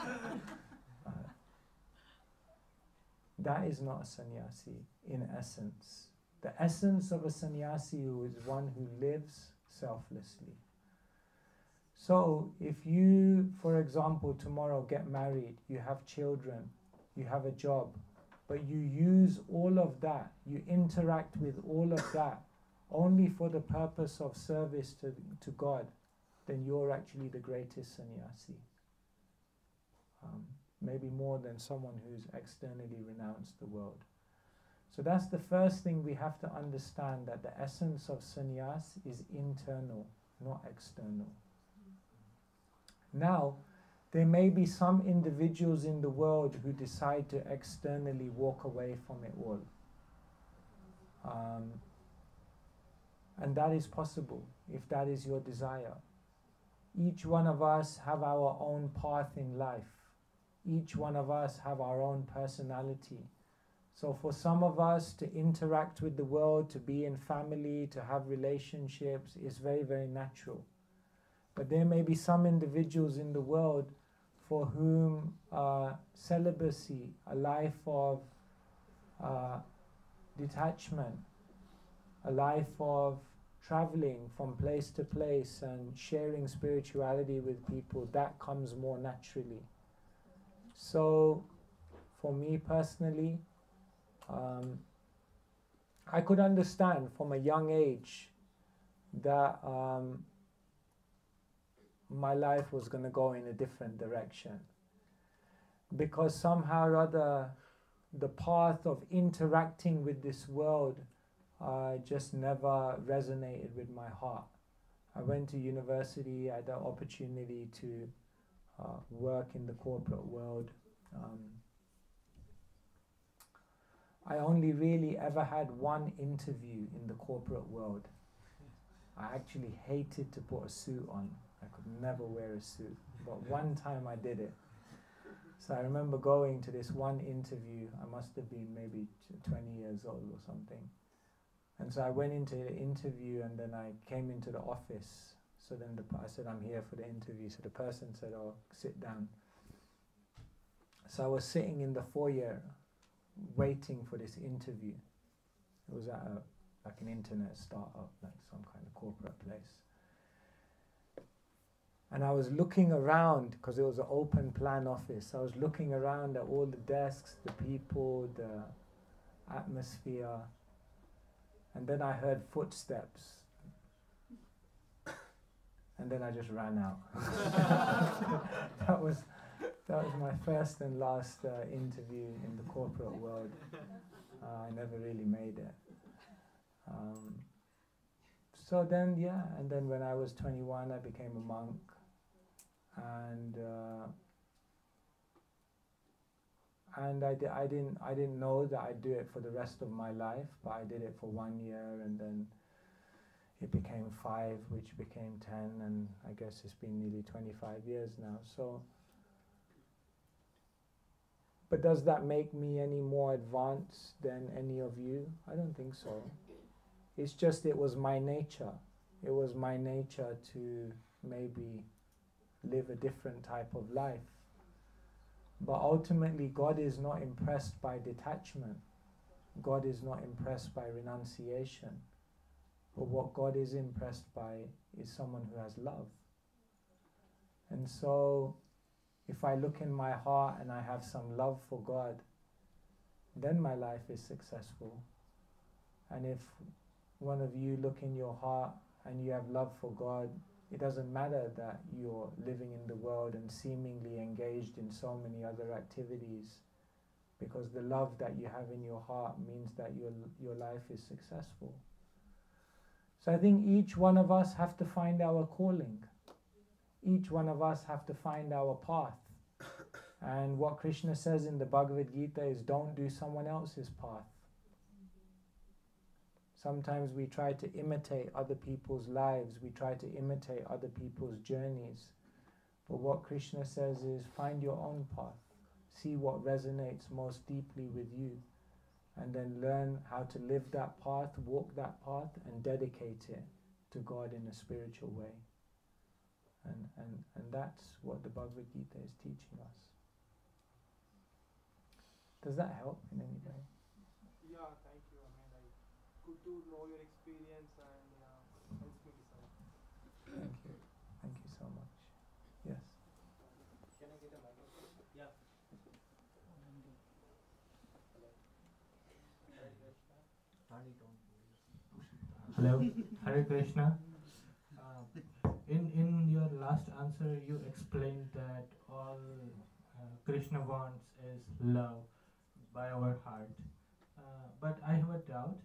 that is not a sannyasi in essence. The essence of a sannyasi is one who lives selflessly. So, if you, for example, tomorrow get married, you have children, you have a job, but you use all of that, you interact with all of that only for the purpose of service to, to God, then you're actually the greatest sannyasi. Um, maybe more than someone who's externally renounced the world. So that's the first thing we have to understand that the essence of sannyas is internal, not external. Now, there may be some individuals in the world who decide to externally walk away from it all. Um, and that is possible if that is your desire. Each one of us have our own path in life. Each one of us have our own personality. So for some of us to interact with the world, to be in family, to have relationships is very, very natural. But there may be some individuals in the world for whom uh, celibacy, a life of uh, detachment, a life of traveling from place to place and sharing spirituality with people, that comes more naturally. So, for me personally, um, I could understand from a young age that um, my life was going to go in a different direction. Because somehow or other, the path of interacting with this world uh, just never resonated with my heart. I went to university, I had the opportunity to uh, work in the corporate world. Um, I only really ever had one interview in the corporate world. I actually hated to put a suit on. I could never wear a suit. But one time I did it. So I remember going to this one interview. I must have been maybe 20 years old or something. And so I went into the interview and then I came into the office. So then the, I said, I'm here for the interview. So the person said, Oh, sit down. So I was sitting in the foyer waiting for this interview. It was at a, like an internet startup, like some kind of corporate place. And I was looking around because it was an open plan office. I was looking around at all the desks, the people, the atmosphere. And then I heard footsteps. And then I just ran out. that was that was my first and last uh, interview in the corporate world. Uh, I never really made it. Um, so then, yeah, and then when I was 21, I became a monk and uh, and I, di- I didn't I didn't know that I'd do it for the rest of my life, but I did it for one year, and then it became five, which became ten, and I guess it's been nearly 25 years now. So, but does that make me any more advanced than any of you? I don't think so. It's just it was my nature. It was my nature to maybe live a different type of life. But ultimately, God is not impressed by detachment. God is not impressed by renunciation. But what God is impressed by is someone who has love. And so, if I look in my heart and I have some love for God, then my life is successful. And if one of you look in your heart and you have love for God, it doesn't matter that you're living in the world and seemingly engaged in so many other activities because the love that you have in your heart means that your, your life is successful. So I think each one of us have to find our calling. Each one of us have to find our path. And what Krishna says in the Bhagavad Gita is don't do someone else's path. Sometimes we try to imitate other people's lives, we try to imitate other people's journeys. But what Krishna says is find your own path, see what resonates most deeply with you, and then learn how to live that path, walk that path, and dedicate it to God in a spiritual way. And, and, and that's what the Bhagavad Gita is teaching us. Does that help in any way? Yeah, thank you. I mean, like, good to know your experience and yeah, helps me decide. Thank you. Thank you so much. Yes. Can I get a microphone? Yeah. Hello, Hare Krishna. Uh, in in your last answer, you explained that all uh, Krishna wants is love by our heart. Uh, but I have a doubt.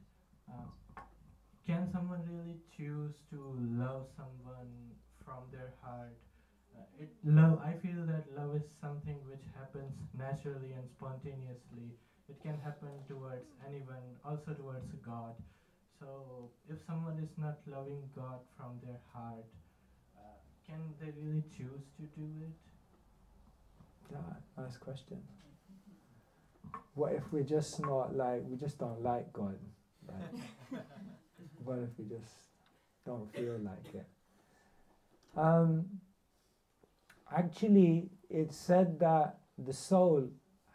Can someone really choose to love someone from their heart? Uh, it love. I feel that love is something which happens naturally and spontaneously. It can happen towards anyone, also towards God. So, if someone is not loving God from their heart, uh, can they really choose to do it? Yeah, nice question. What if we're just not like we just don't like God? Like, what if we just don't feel like it? Um, actually, it's said that the soul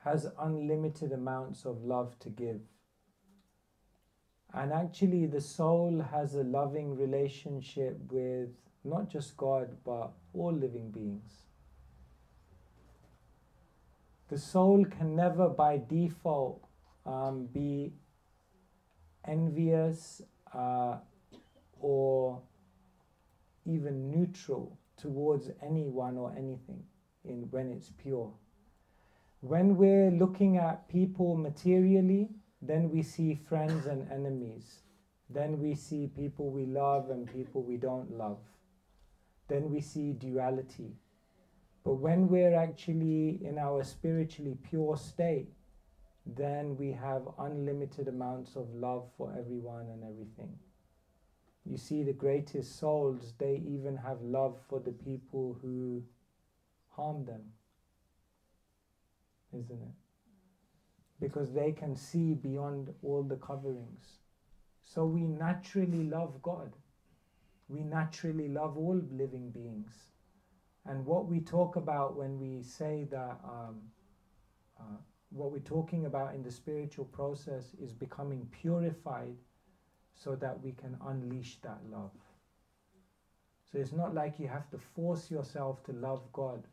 has unlimited amounts of love to give. And actually, the soul has a loving relationship with not just God, but all living beings. The soul can never, by default, um, be envious uh, or even neutral towards anyone or anything in when it's pure. When we're looking at people materially, then we see friends and enemies. Then we see people we love and people we don't love. Then we see duality. But when we're actually in our spiritually pure state, then we have unlimited amounts of love for everyone and everything. You see, the greatest souls, they even have love for the people who harm them, isn't it? Because they can see beyond all the coverings. So we naturally love God. We naturally love all living beings. And what we talk about when we say that, um, uh, what we're talking about in the spiritual process is becoming purified so that we can unleash that love. So it's not like you have to force yourself to love God.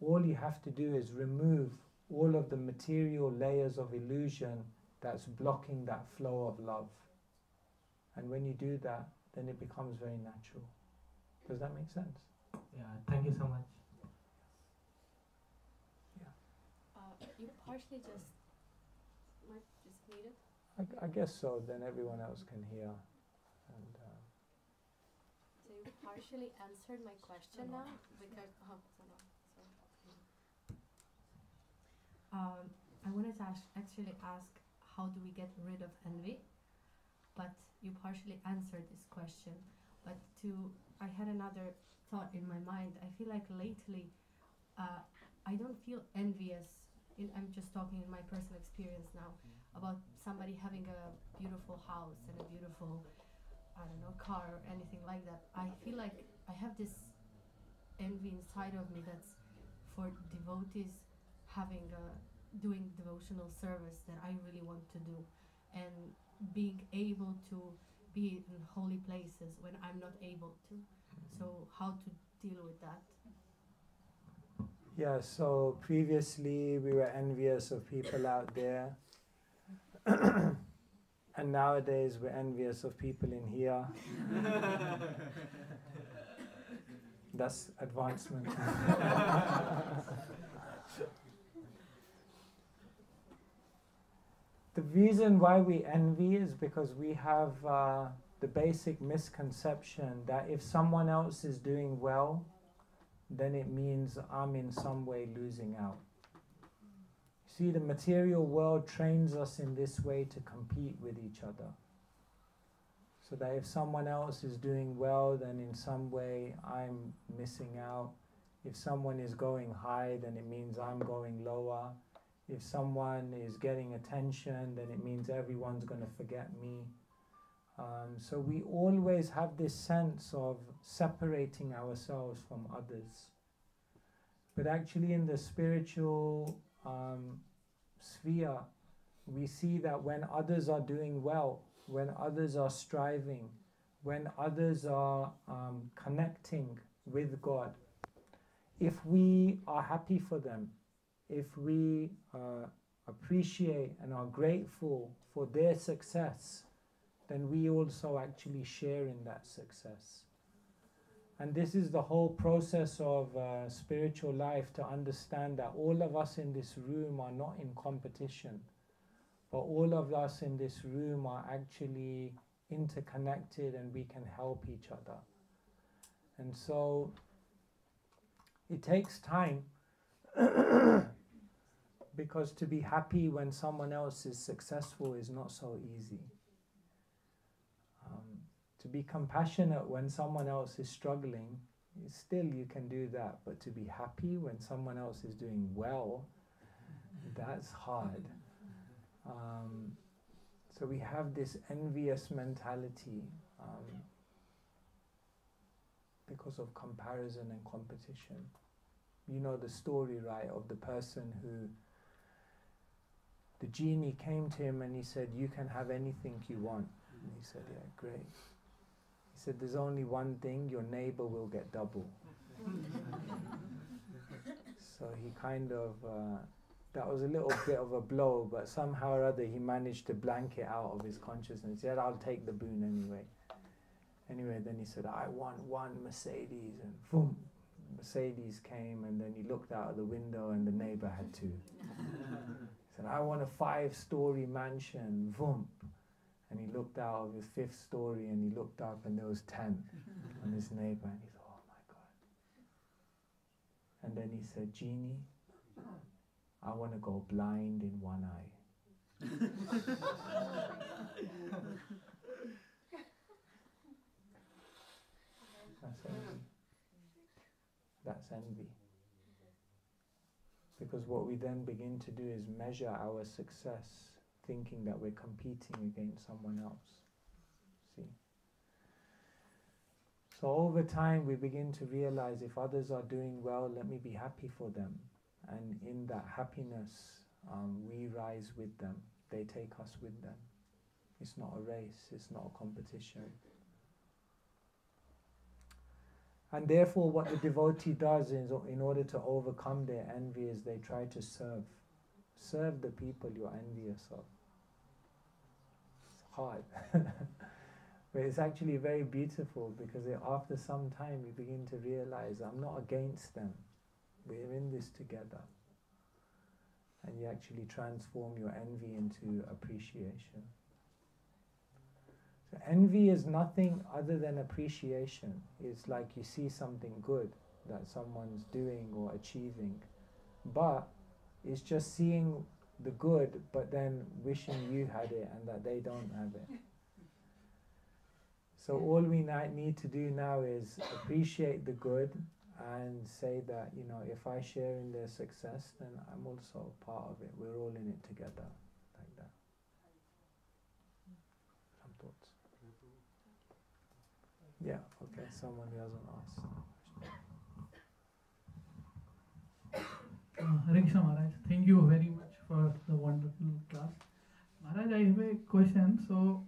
All you have to do is remove all of the material layers of illusion that's blocking that flow of love. And when you do that, then it becomes very natural. Does that make sense? Yeah, thank you so much. Uh, you partially just might just need it. I, I guess so. Then everyone else can hear. And uh, So you partially answered my question now because oh, so no, sorry. Um, I wanted to ask, actually ask how do we get rid of envy, but you partially answered this question. But to I had another thought in my mind. I feel like lately, uh, I don't feel envious. In, I'm just talking in my personal experience now mm-hmm. about somebody having a beautiful house and a beautiful, I don't know, car or anything like that. I feel like I have this envy inside of me that's for devotees having a doing devotional service that I really want to do and being able to be in holy places when I'm not able to. Mm-hmm. So how to deal with that? Yeah, so previously we were envious of people out there. and nowadays we're envious of people in here. That's advancement. the reason why we envy is because we have uh, the basic misconception that if someone else is doing well, then it means I'm in some way losing out. See, the material world trains us in this way to compete with each other. So that if someone else is doing well, then in some way I'm missing out. If someone is going high, then it means I'm going lower. If someone is getting attention, then it means everyone's going to forget me. Um, so we always have this sense of separating ourselves from others. But actually, in the spiritual um, sphere, we see that when others are doing well, when others are striving, when others are um, connecting with God, if we are happy for them, if we uh, appreciate and are grateful for their success, then we also actually share in that success. And this is the whole process of uh, spiritual life to understand that all of us in this room are not in competition, but all of us in this room are actually interconnected and we can help each other. And so it takes time because to be happy when someone else is successful is not so easy. To be compassionate when someone else is struggling, still you can do that. But to be happy when someone else is doing well, that's hard. Um, so we have this envious mentality um, because of comparison and competition. You know the story, right, of the person who the genie came to him and he said, You can have anything you want. And he said, Yeah, great. Said, There's only one thing, your neighbor will get double. so he kind of, uh, that was a little bit of a blow, but somehow or other he managed to blank it out of his consciousness. He said, I'll take the boon anyway. Anyway, then he said, I want one Mercedes, and boom, Mercedes came, and then he looked out of the window, and the neighbor had two. He said, I want a five story mansion, voomp. And he looked out of his fifth story and he looked up and there was 10 on his neighbor and he thought, oh my God. And then he said, Genie, I want to go blind in one eye. That's envy. That's envy. Because what we then begin to do is measure our success thinking that we're competing against someone else. See? So over time we begin to realize if others are doing well, let me be happy for them. And in that happiness, um, we rise with them. They take us with them. It's not a race, it's not a competition. And therefore, what the devotee does is, in order to overcome their envy, is they try to serve. Serve the people you're envious of. It's hard. but it's actually very beautiful because after some time you begin to realize I'm not against them. We're in this together. And you actually transform your envy into appreciation. So envy is nothing other than appreciation. It's like you see something good that someone's doing or achieving, but it's just seeing the good, but then wishing you had it and that they don't have it. So all we need to do now is appreciate the good and say that you know if I share in their success, then I'm also part of it. We're all in it together. Like that. Some thoughts. Yeah, okay, someone who hasn't asked. Uh, Krishna Maharaj, thank you very much for the wonderful class. Maharaj, I have a question. So,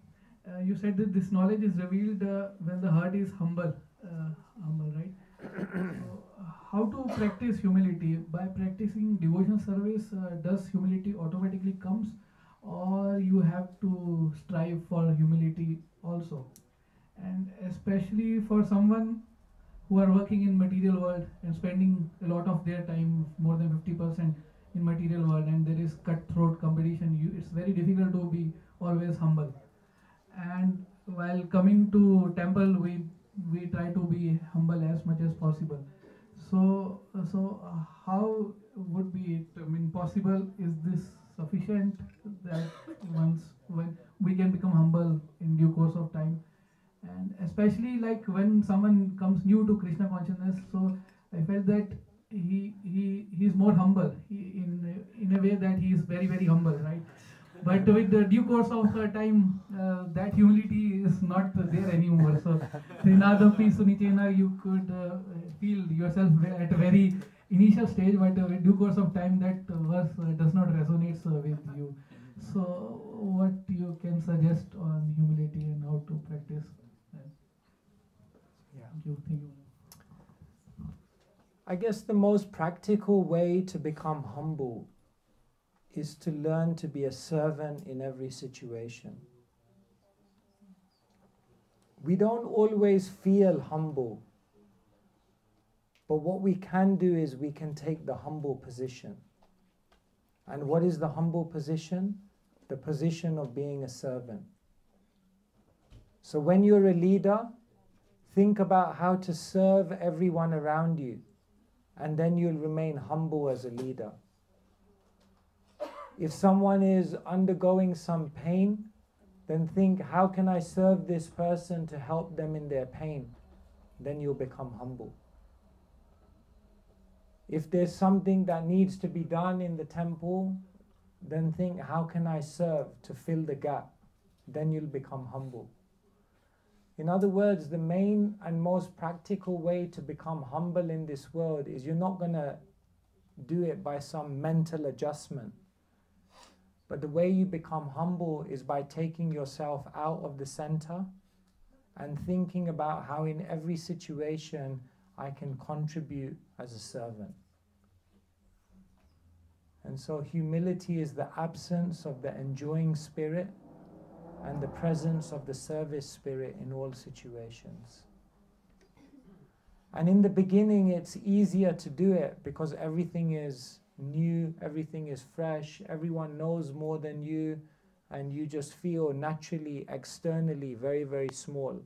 uh, you said that this knowledge is revealed uh, when the heart is humble, uh, humble, right? so, how to practice humility? By practicing devotion service, uh, does humility automatically comes, or you have to strive for humility also? and especially for someone who are working in material world and spending a lot of their time more than 50% in material world and there is cutthroat competition. You, it's very difficult to be always humble. And while coming to temple we we try to be humble as much as possible. So so how would be it? I mean possible? Is this sufficient that once when we can become humble in due course of time and especially like when someone comes new to krishna consciousness so i felt that he he he's more humble. He, in in a way that he is very very humble right? But with the due course of uh, time uh, that humility is not there anymore. So Trinadapi Sunichena you could uh, feel yourself at a very initial stage but with due course of time that verse uh, does not resonate uh, with you. So what you can suggest on humility and how to practice you think I guess the most practical way to become humble is to learn to be a servant in every situation. We don't always feel humble, but what we can do is we can take the humble position. And what is the humble position? The position of being a servant. So when you're a leader, Think about how to serve everyone around you, and then you'll remain humble as a leader. If someone is undergoing some pain, then think, how can I serve this person to help them in their pain? Then you'll become humble. If there's something that needs to be done in the temple, then think, how can I serve to fill the gap? Then you'll become humble. In other words, the main and most practical way to become humble in this world is you're not going to do it by some mental adjustment. But the way you become humble is by taking yourself out of the center and thinking about how, in every situation, I can contribute as a servant. And so, humility is the absence of the enjoying spirit and the presence of the service spirit in all situations. And in the beginning, it's easier to do it because everything is new, everything is fresh, everyone knows more than you, and you just feel naturally, externally, very, very small.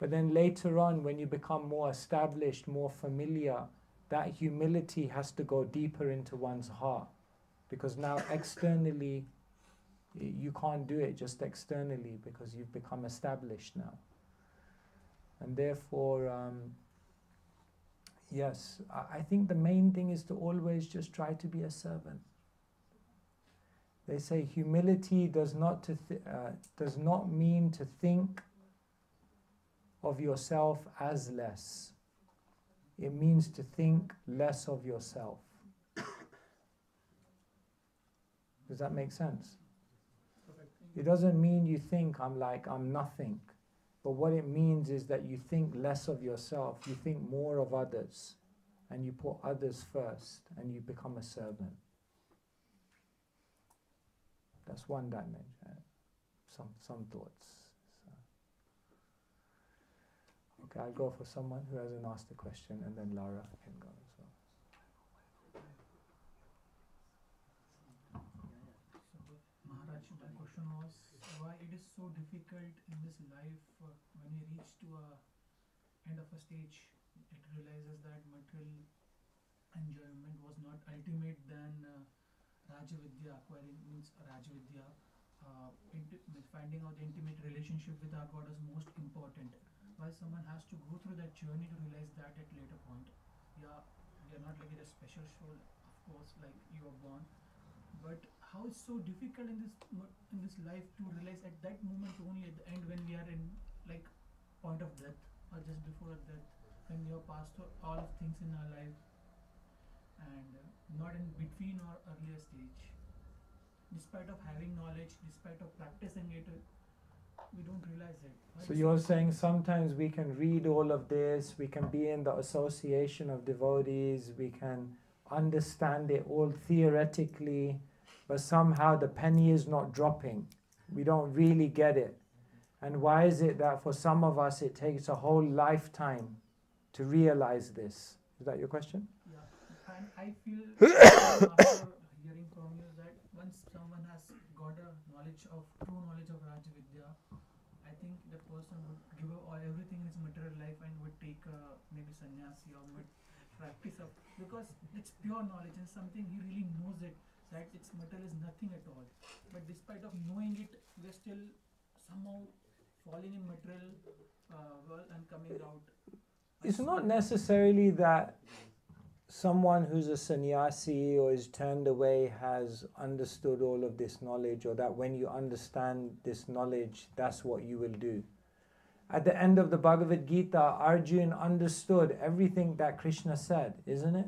But then later on, when you become more established, more familiar, that humility has to go deeper into one's heart. because now externally you can't do it just externally because you've become established now. And therefore, um, yes, I, think the main thing is to always just try to be a servant. They say humility does not, to th- uh, does not mean to think of yourself as less. It means to think less of yourself. Does that make sense? It doesn't mean you think I'm like, I'm nothing. But what it means is that you think less of yourself, you think more of others, and you put others first, and you become a servant. That's one dimension. Some, some thoughts. So. Okay, I'll go for someone who hasn't asked a question, and then Lara can go as well. Maharaj, my question was why it is so difficult in this life uh, when you reach to a end of a stage, it realizes that material enjoyment was not ultimate than uh, Rajavidya, acquiring means Rajavidya, uh, finding out the intimate relationship with our God is most important. Why someone has to go through that journey to realize that at later point. Yeah, we are not like a special soul, of course, like you are born, but how it's so difficult in this in this life to realize at that moment only at the end when we are in like point of death or just before death when we have passed through all of things in our life and uh, not in between or earlier stage. Despite of having knowledge despite of practicing it uh, we don't realize it. Why So you're saying sometimes we can read all of this, we can be in the association of devotees, we can understand it all theoretically, but somehow the penny is not dropping. We don't really get it. And why is it that for some of us it takes a whole lifetime to realize this? Is that your question? Yeah, and I feel after hearing from you that once someone has got a knowledge of true knowledge of Rajavidya, I think the person would give up all everything in his material life and would take uh, maybe sannyasi or would practice up because it's pure knowledge and something he really knows it that its material is nothing at all. But despite of knowing it, we're still somehow falling in material uh, world and coming out. It's not necessarily that someone who's a sannyasi or is turned away has understood all of this knowledge, or that when you understand this knowledge, that's what you will do. At the end of the Bhagavad Gita, Arjun understood everything that Krishna said, isn't it?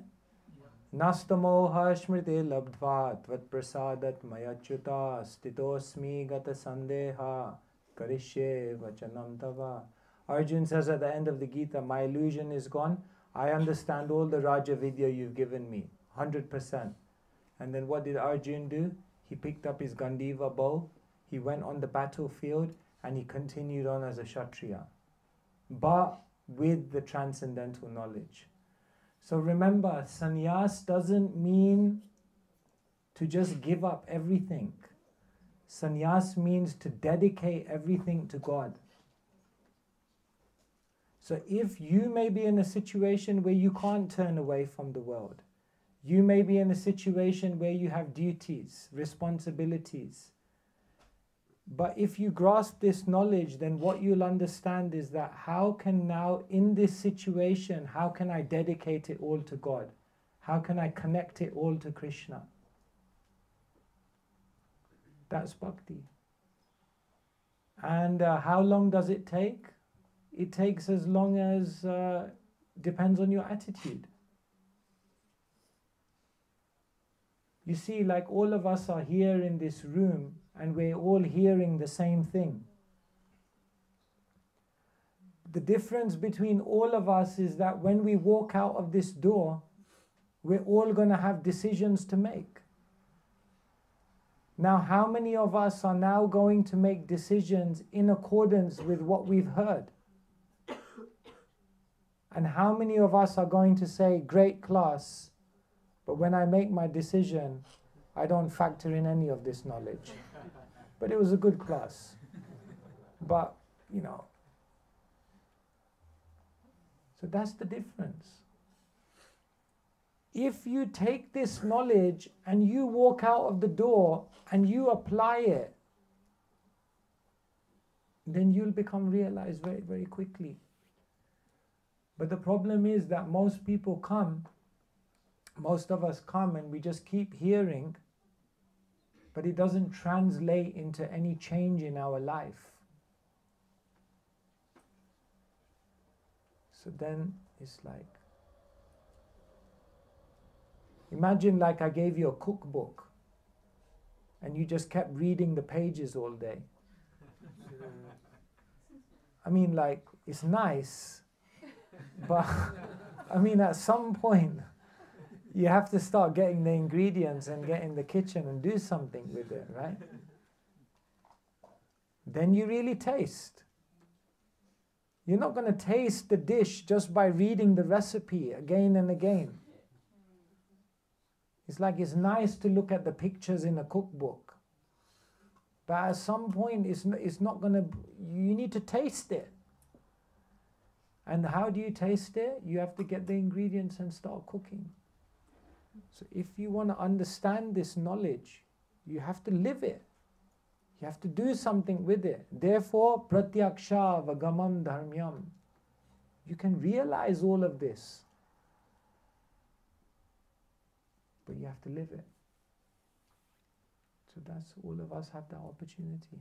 Prasadat mayachyuta stitosmi gata sandeha karishye vachanam tava. Arjun says at the end of the Gita, My illusion is gone. I understand all the Raja Vidya you've given me, 100%. And then what did Arjun do? He picked up his Gandiva bow, he went on the battlefield, and he continued on as a Kshatriya. But with the transcendental knowledge. So remember, sannyas doesn't mean to just give up everything. Sannyas means to dedicate everything to God. So if you may be in a situation where you can't turn away from the world, you may be in a situation where you have duties, responsibilities. But if you grasp this knowledge, then what you'll understand is that how can now, in this situation, how can I dedicate it all to God? How can I connect it all to Krishna? That's bhakti. And uh, how long does it take? It takes as long as uh, depends on your attitude. You see, like all of us are here in this room and we're all hearing the same thing. The difference between all of us is that when we walk out of this door, we're all going to have decisions to make. Now, how many of us are now going to make decisions in accordance with what we've heard? And how many of us are going to say, Great class, but when I make my decision, I don't factor in any of this knowledge? But it was a good class. But, you know, so that's the difference. if you take this knowledge and you walk out of the door and you apply it, then you'll become realized very, very quickly. But the problem is that most people come, most of us come and we just keep hearing, but it doesn't translate into any change in our life. So then it's like, imagine like I gave you a cookbook and you just kept reading the pages all day. I mean, like, it's nice, but I mean, at some point, you have to start getting the ingredients and get in the kitchen and do something with it, right? Then you really taste. You're not going to taste the dish just by reading the recipe again and again. It's like it's nice to look at the pictures in a cookbook. But at some point, it's, it's not going to, you need to taste it. And how do you taste it? You have to get the ingredients and start cooking. So if you want to understand this knowledge, you have to live it. You have to do something with it. Therefore, pratyaksha vagamam dharmyam. You can realize all of this. But you have to live it. So that's all of us have that opportunity.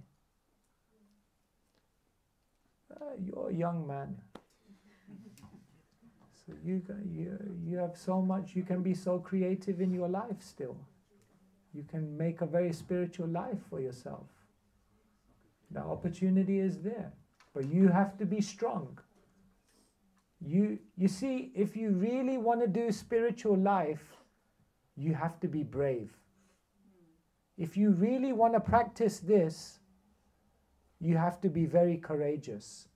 Uh, you're a young man. You, you, you have so much, you can be so creative in your life still. You can make a very spiritual life for yourself. The opportunity is there. But you have to be strong. You, you see, if you really want to do spiritual life, you have to be brave. If you really want to practice this, you have to be very courageous.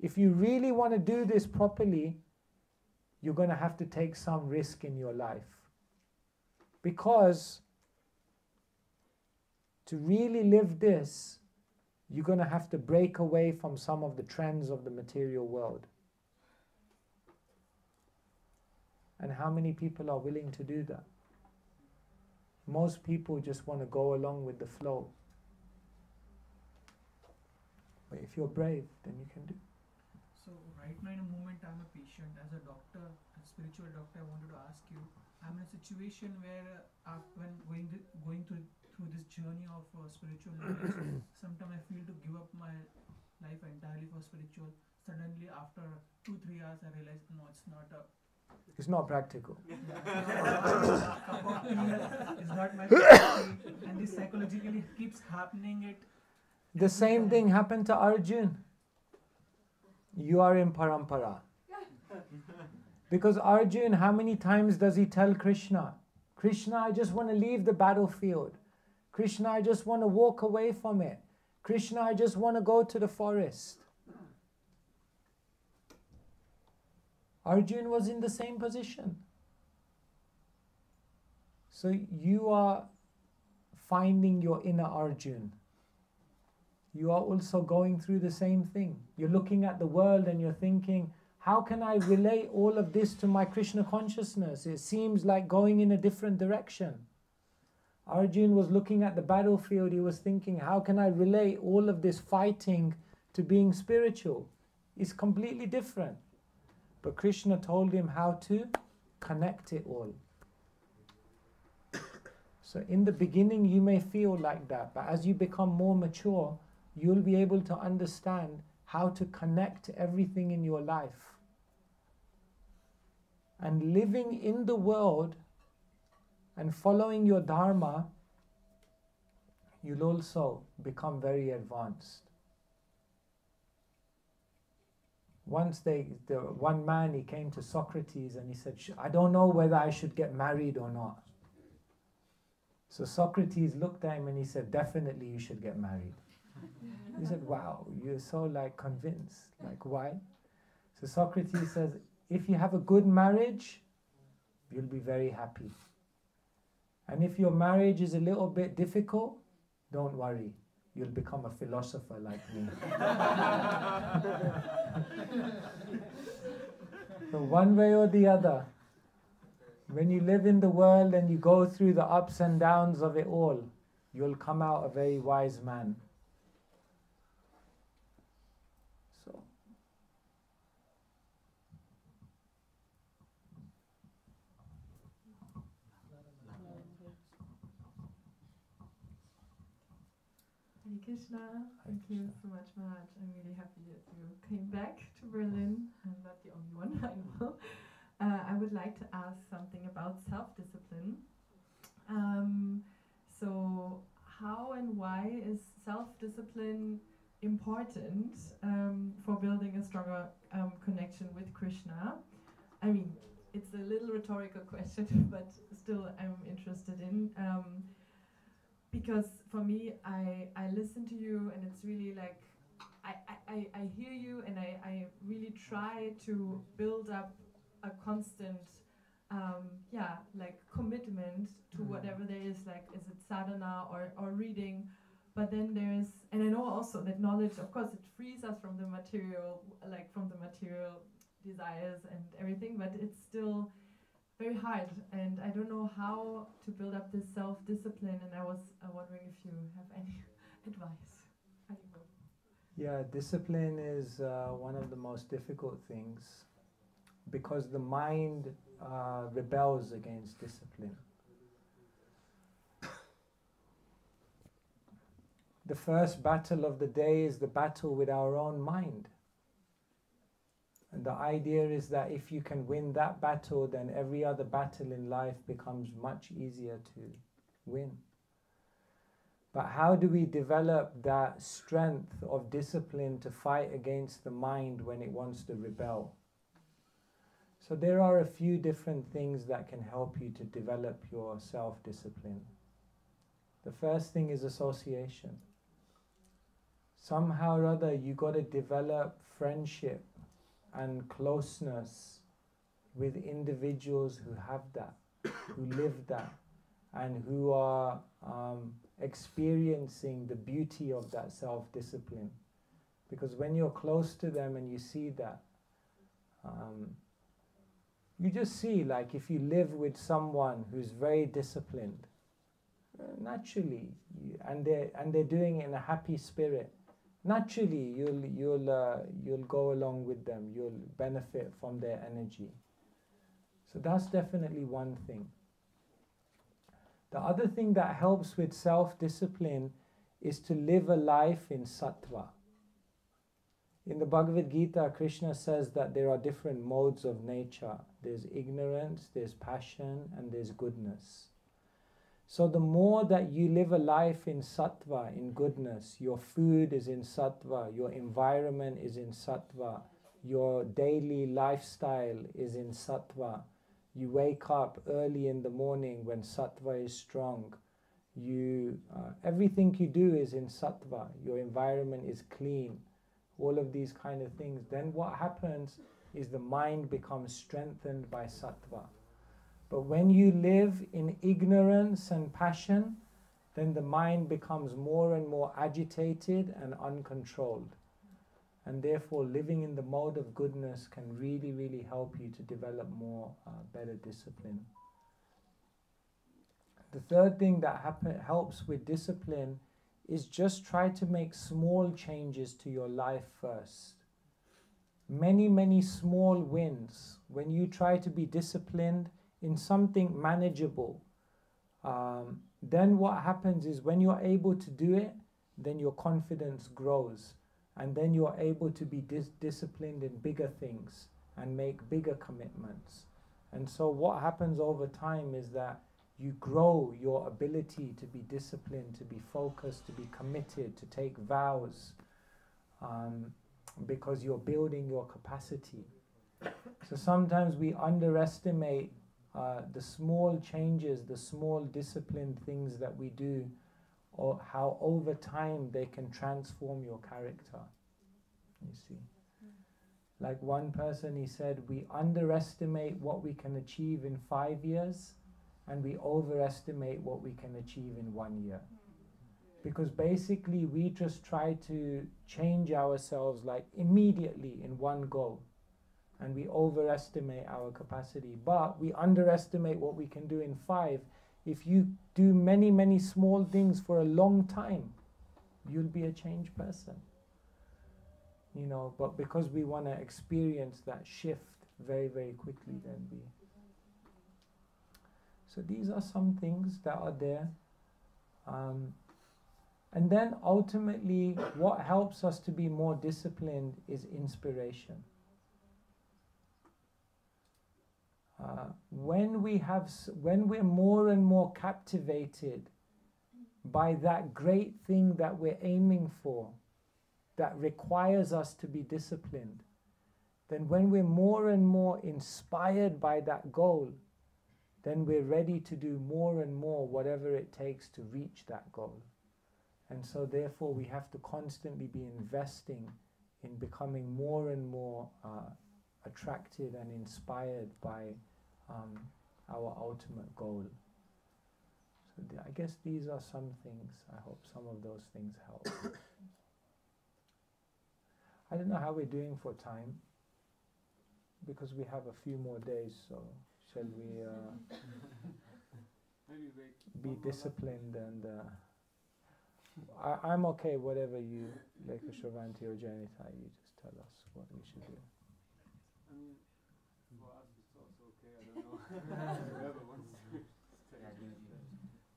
If you really want to do this properly, you're going to have to take some risk in your life. Because to really live this, you're going to have to break away from some of the trends of the material world. And how many people are willing to do that? Most people just want to go along with the flow. But if you're brave, then you can do. So right now in a moment I'm a patient. As a doctor, a spiritual doctor, I wanted to ask you. I'm in a situation where uh, when going th- going through through this journey of uh, spiritual knowledge, sometimes I feel to give up my life entirely for spiritual. Suddenly after two three hours I realize no, it's not a It's not practical. cup of tea. It's not my and this psychologically keeps happening. It The same thing happened to Arjun. You are in parampara. Because Arjun, how many times does he tell Krishna, Krishna, I just want to leave the battlefield. Krishna, I just want to walk away from it. Krishna, I just want to go to the forest. Arjun was in the same position. So you are finding your inner Arjun you are also going through the same thing. You're looking at the world and you're thinking, how can I relate all of this to my Krishna consciousness? It seems like going in a different direction. Arjun was looking at the battlefield, he was thinking, how can I relate all of this fighting to being spiritual? It's completely different. But Krishna told him how to connect it all. So, in the beginning, you may feel like that, but as you become more mature, you'll be able to understand how to connect everything in your life. And living in the world and following your Dharma, you'll also become very advanced. Once they, the one man, he came to Socrates and he said, I don't know whether I should get married or not. So Socrates looked at him and he said, Definitely you should get married. Mm-hmm. He said, Wow, you're so like convinced. Like, why? So Socrates says, If you have a good marriage, you'll be very happy. And if your marriage is a little bit difficult, don't worry. You'll become a philosopher like me. so, one way or the other, When you live in the world and you go through the ups and downs of it all, you'll come out a very wise man. So. Krishna, thank you so much, Maharaj. I'm really happy that you came back to Berlin. I'm not the only one, I know. Uh, I would like to ask something about self discipline. Um, so, how and why is self discipline important um, for building a stronger um, connection with Krishna? I mean, it's a little rhetorical question, but still, I'm interested in. Because for me, I, I listen to you, and it's really like I, I, I hear you, and I, I really try to build up a constant um, yeah, like commitment to Mm. whatever there is, like is it sadhana or, or reading, but then there's, and I know also that knowledge, of course, it frees us from the material, like from the material desires and everything, but it's still very hard, and I don't know how to build up this self-discipline, and I was uh, wondering if you have any advice. Yeah, discipline is uh, one of the most difficult things because the mind uh, rebels against discipline. The first battle of the day is the battle with our own mind. And the idea is that if you can win that battle, then every other battle in life becomes much easier to win. But how do we develop that strength of discipline to fight against the mind when it wants to rebel? So, there are a few different things that can help you to develop your self discipline. The first thing is association. Somehow or other, you got to develop friendship and closeness with individuals who have that, who live that, and who are um, experiencing the beauty of that self discipline. Because when you're close to them and you see that, um, you just see, like, if you live with someone who's very disciplined, naturally, you, and they're and they're doing it in a happy spirit. Naturally, you'll you'll uh, you'll go along with them. You'll benefit from their energy. So that's definitely one thing. The other thing that helps with self discipline is to live a life in sattva. In the Bhagavad Gita, Krishna says that there are different modes of nature there's ignorance, there's passion, and there's goodness. So, the more that you live a life in sattva, in goodness, your food is in sattva, your environment is in sattva, your daily lifestyle is in sattva, you wake up early in the morning when sattva is strong. You, uh, everything you do is in sattva. Your environment is clean. All of these kind of things. Then what happens is the mind becomes strengthened by sattva. But when you live in ignorance and passion, then the mind becomes more and more agitated and uncontrolled. And therefore, living in the mode of goodness can really, really help you to develop more uh, better discipline. The third thing that happen, helps with discipline is just try to make small changes to your life first. Many, many small wins. When you try to be disciplined in something manageable, um, then what happens is when you're able to do it, then your confidence grows and then you're able to be dis- disciplined in bigger things and make bigger commitments. And so, what happens over time is that you grow your ability to be disciplined, to be focused, to be committed, to take vows, um, because you're building your capacity. So, sometimes we underestimate uh, the small changes, the small disciplined things that we do or how over time they can transform your character. You see. Like one person, he said, we underestimate what we can achieve in five years and we overestimate what we can achieve in one year. Because basically, we just try to change ourselves like immediately in one go. And we overestimate our capacity, but we underestimate what we can do in five. If you do many, many small things for a long time, you'll be a changed person. You know, but because we want to experience that shift very, very quickly, then we. So these are some things that are there. Um, and then ultimately, what helps us to be more disciplined is inspiration. Uh, when we have, when we're more and more captivated by that great thing that we're aiming for, that requires us to be disciplined, then when we're more and more inspired by that goal, then we're ready to do more and more whatever it takes to reach that goal. And so, therefore, we have to constantly be investing in becoming more and more uh, attracted and inspired by um, our ultimate goal. So, I guess these are some things. I hope some of those things help. I don't know how we're doing for time because we have a few more days, so shall we uh, be disciplined and. Uh, I, I'm okay, whatever you, like a Shravanti or Janita, you just tell us what we should do. I mean, for us it's also okay, I don't know. Whoever wants to take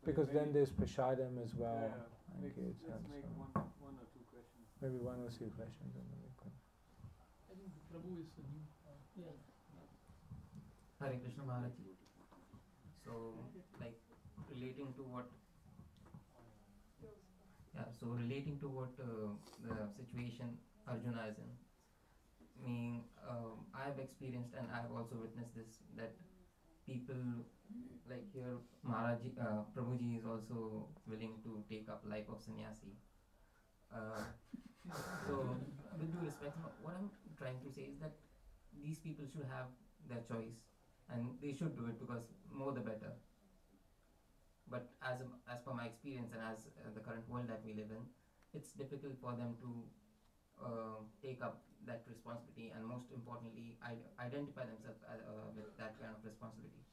Because then there's Prasadam as well. Yeah, make, let's make so one, one or two questions. Maybe one or two questions and then we can. I think Prabhu is the new. Uh, yeah. Hare Krishna Maharaj. So, like relating to what yeah, so relating to what uh, the situation Arjuna is in, meaning um, I have experienced and I have also witnessed this that people like here Maharaj, uh, Prabhuji is also willing to take up life of sannyasi. Uh, so, with due respect, what I'm trying to say is that these people should have their choice and they should do it because more the better but as as per my experience and as uh, the current world that we live in, it's difficult for them to uh, take up that responsibility and most importantly, identify themselves as, uh, with that kind of responsibility.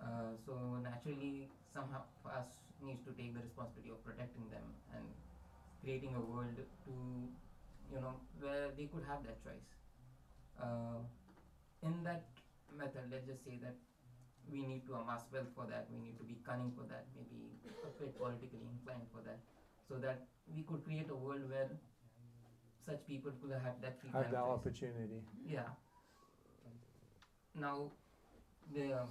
Uh, so naturally, somehow us needs to take the responsibility of protecting them and creating a world to, you know, where they could have that choice. Uh, in that method, let's just say that we need to amass wealth for that, we need to be cunning for that, maybe a bit politically inclined for that, so that we could create a world where such people could have that free Have that opportunity. Yeah. Now, the um,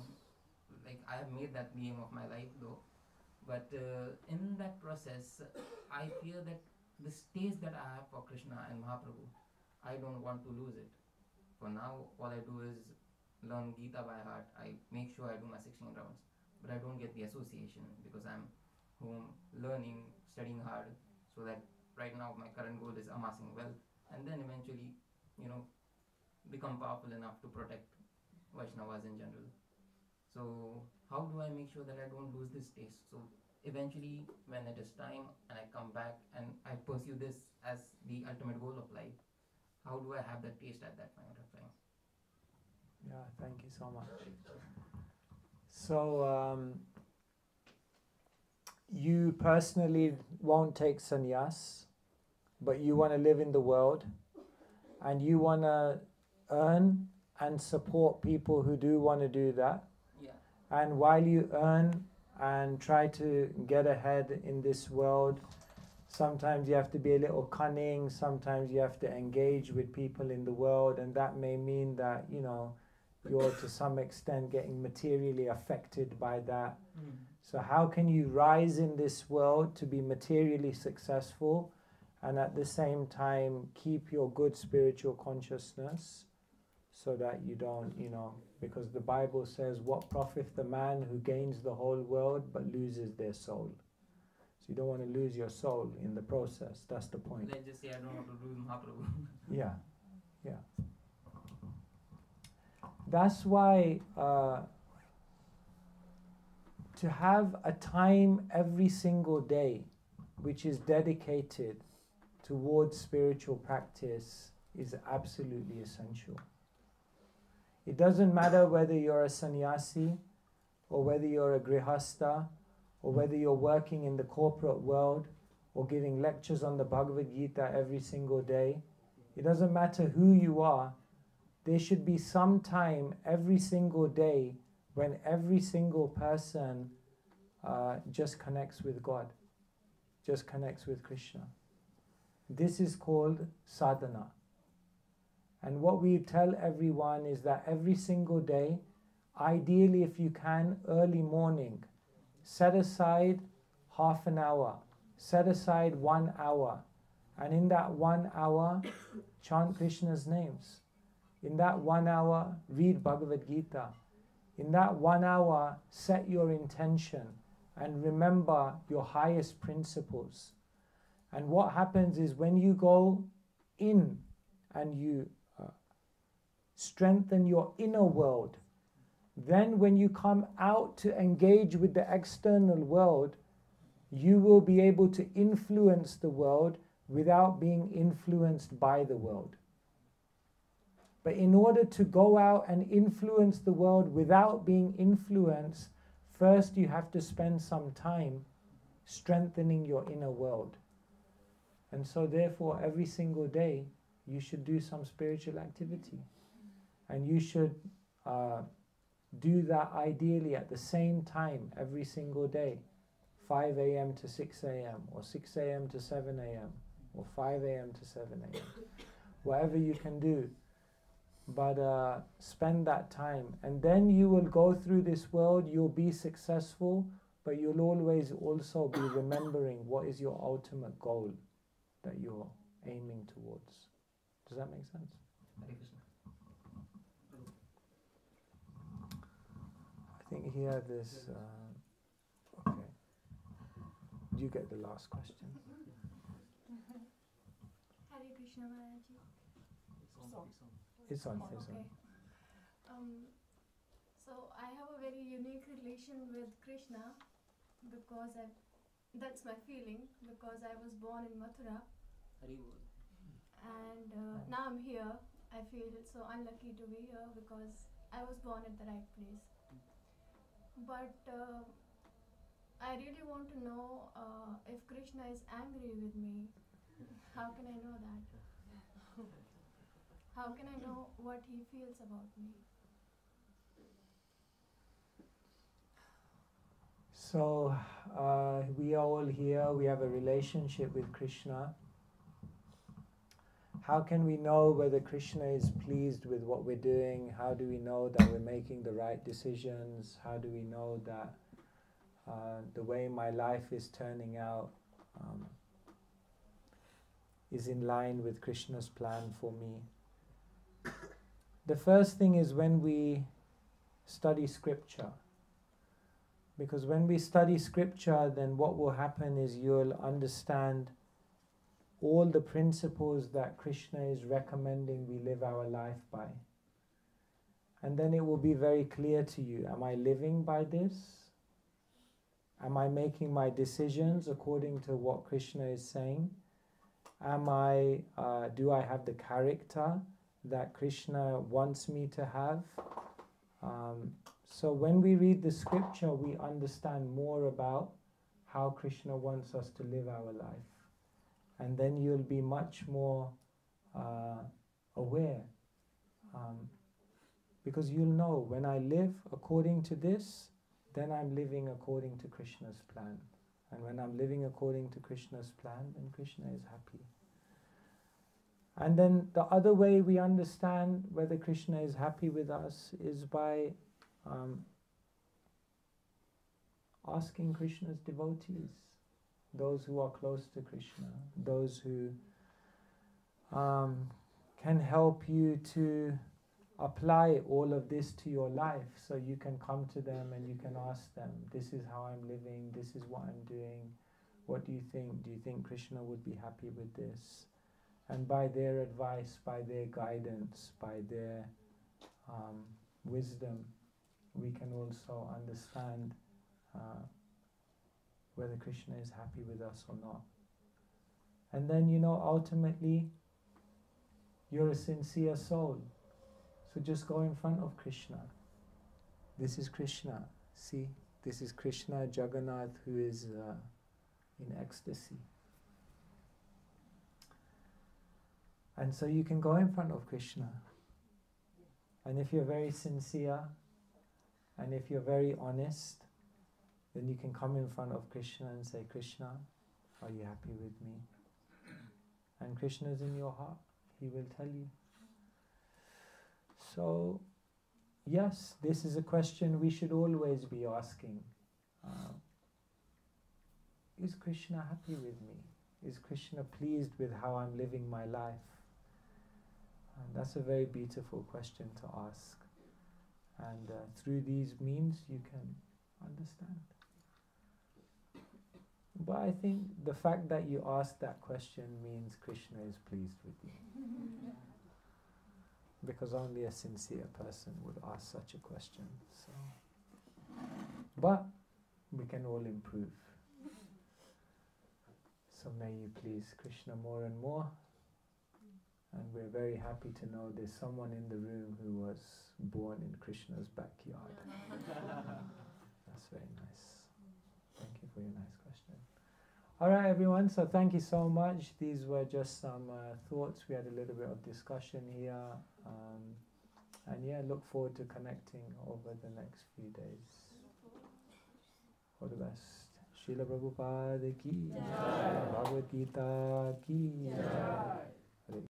like I have made that the aim of my life though, but uh, in that process, I fear that the stage that I have for Krishna and Mahaprabhu, I don't want to lose it. For now, all I do is learn Gita by heart. I make sure I do my 16 rounds, but I don't get the association because I'm home learning, studying hard, so that right now my current goal is amassing wealth and then eventually, you know, become powerful enough to protect Vaishnavas in general. So how do I make sure that I don't lose this taste? So eventually, when it is time and I come back and I pursue this as the ultimate goal of life, how do I have that taste at that point of time? Yeah, thank you so much. So, um, you personally won't take sannyas, but you want to live in the world and you want to earn and support people who do want to do that. Yeah. And while you earn and try to get ahead in this world, sometimes you have to be a little cunning, sometimes you have to engage with people in the world, and that may mean that, you know, you're to some extent getting materially affected by that. Mm. So, how can you rise in this world to be materially successful and at the same time keep your good spiritual consciousness so that you don't, you know, because the Bible says, What profit the man who gains the whole world but loses their soul? So, you don't want to lose your soul in the process. That's the point. Let's just say I don't want to lose Mahaprabhu. Yeah, yeah. That's why uh, to have a time every single day which is dedicated towards spiritual practice is absolutely essential. It doesn't matter whether you're a sannyasi or whether you're a grihasta or whether you're working in the corporate world or giving lectures on the Bhagavad Gita every single day. It doesn't matter who you are, there should be some time every single day when every single person uh, just connects with God, just connects with Krishna. This is called sadhana. And what we tell everyone is that every single day, ideally, if you can, early morning, set aside half an hour, set aside one hour, and in that one hour, chant Krishna's names. In that one hour, read Bhagavad Gita. In that one hour, set your intention and remember your highest principles. And what happens is when you go in and you uh, strengthen your inner world, then when you come out to engage with the external world, you will be able to influence the world without being influenced by the world. But in order to go out and influence the world without being influenced, first you have to spend some time strengthening your inner world. And so, therefore, every single day you should do some spiritual activity. And you should uh, do that ideally at the same time every single day 5 a.m. to 6 a.m., or 6 a.m. to 7 a.m., or 5 a.m. to 7 a.m. Whatever you can do. But uh, spend that time. And then you will go through this world, you'll be successful, but you'll always also be remembering what is your ultimate goal that you're aiming towards. Does that make sense? I think here this. Uh, okay. You get the last question. Hare Krishna Maharaj. It's on. It's Okay. on. Um, so I have a very unique relation with Krishna because I, that's my feeling because I was born in Mathura and uh, now I'm here. I feel so unlucky to be here because I was born at the right place. But uh, I really want to know uh, if Krishna is angry with me. How can I know that? How can I know what he feels about me? So uh, we are all here. We have a relationship with Krishna. How can we know whether Krishna is pleased with what we're doing? How do we know that we're making the right decisions? How do we know that uh, the way my life is turning out um, is in line with Krishna's plan for me? The first thing is when we study scripture. Because when we study scripture, then what will happen is you'll understand all the principles that Krishna is recommending we live our life by. And then it will be very clear to you am I living by this? Am I making my decisions according to what Krishna is saying? Am I, uh, do I have the character that Krishna wants me to have? Um, so when we read the scripture, we understand more about how Krishna wants us to live our life. And then you'll be much more uh, aware. Um, because you'll know when I live according to this, then I'm living according to Krishna's plan. And when I'm living according to Krishna's plan, then Krishna is happy. And then the other way we understand whether Krishna is happy with us is by um, asking Krishna's devotees, those who are close to Krishna, those who um, can help you to apply all of this to your life. So you can come to them and you can ask them, This is how I'm living, this is what I'm doing. What do you think? Do you think Krishna would be happy with this? And by their advice, by their guidance, by their um, wisdom, we can also understand uh, whether Krishna is happy with us or not. And then, you know, ultimately, you're a sincere soul. So just go in front of Krishna. This is Krishna. See, this is Krishna Jagannath who is uh, in ecstasy. And so you can go in front of Krishna. And if you're very sincere and if you're very honest, then you can come in front of Krishna and say, Krishna, are you happy with me? And Krishna is in your heart. He will tell you. So, yes, this is a question we should always be asking. Uh, is Krishna happy with me? Is Krishna pleased with how I'm living my life? And that's a very beautiful question to ask. And uh, through these means, you can understand. But I think the fact that you ask that question means Krishna is pleased with you. because only a sincere person would ask such a question. So, but we can all improve. So may you please Krishna more and more. And we're very happy to know there's someone in the room who was born in Krishna's backyard. That's very nice. Thank you for your nice question. All right, everyone. So thank you so much. These were just some uh, thoughts. We had a little bit of discussion here. Um, and yeah, look forward to connecting over the next few days. All the best. Srila Prabhupada ki Jai. Bhagavad Gita ki Jai.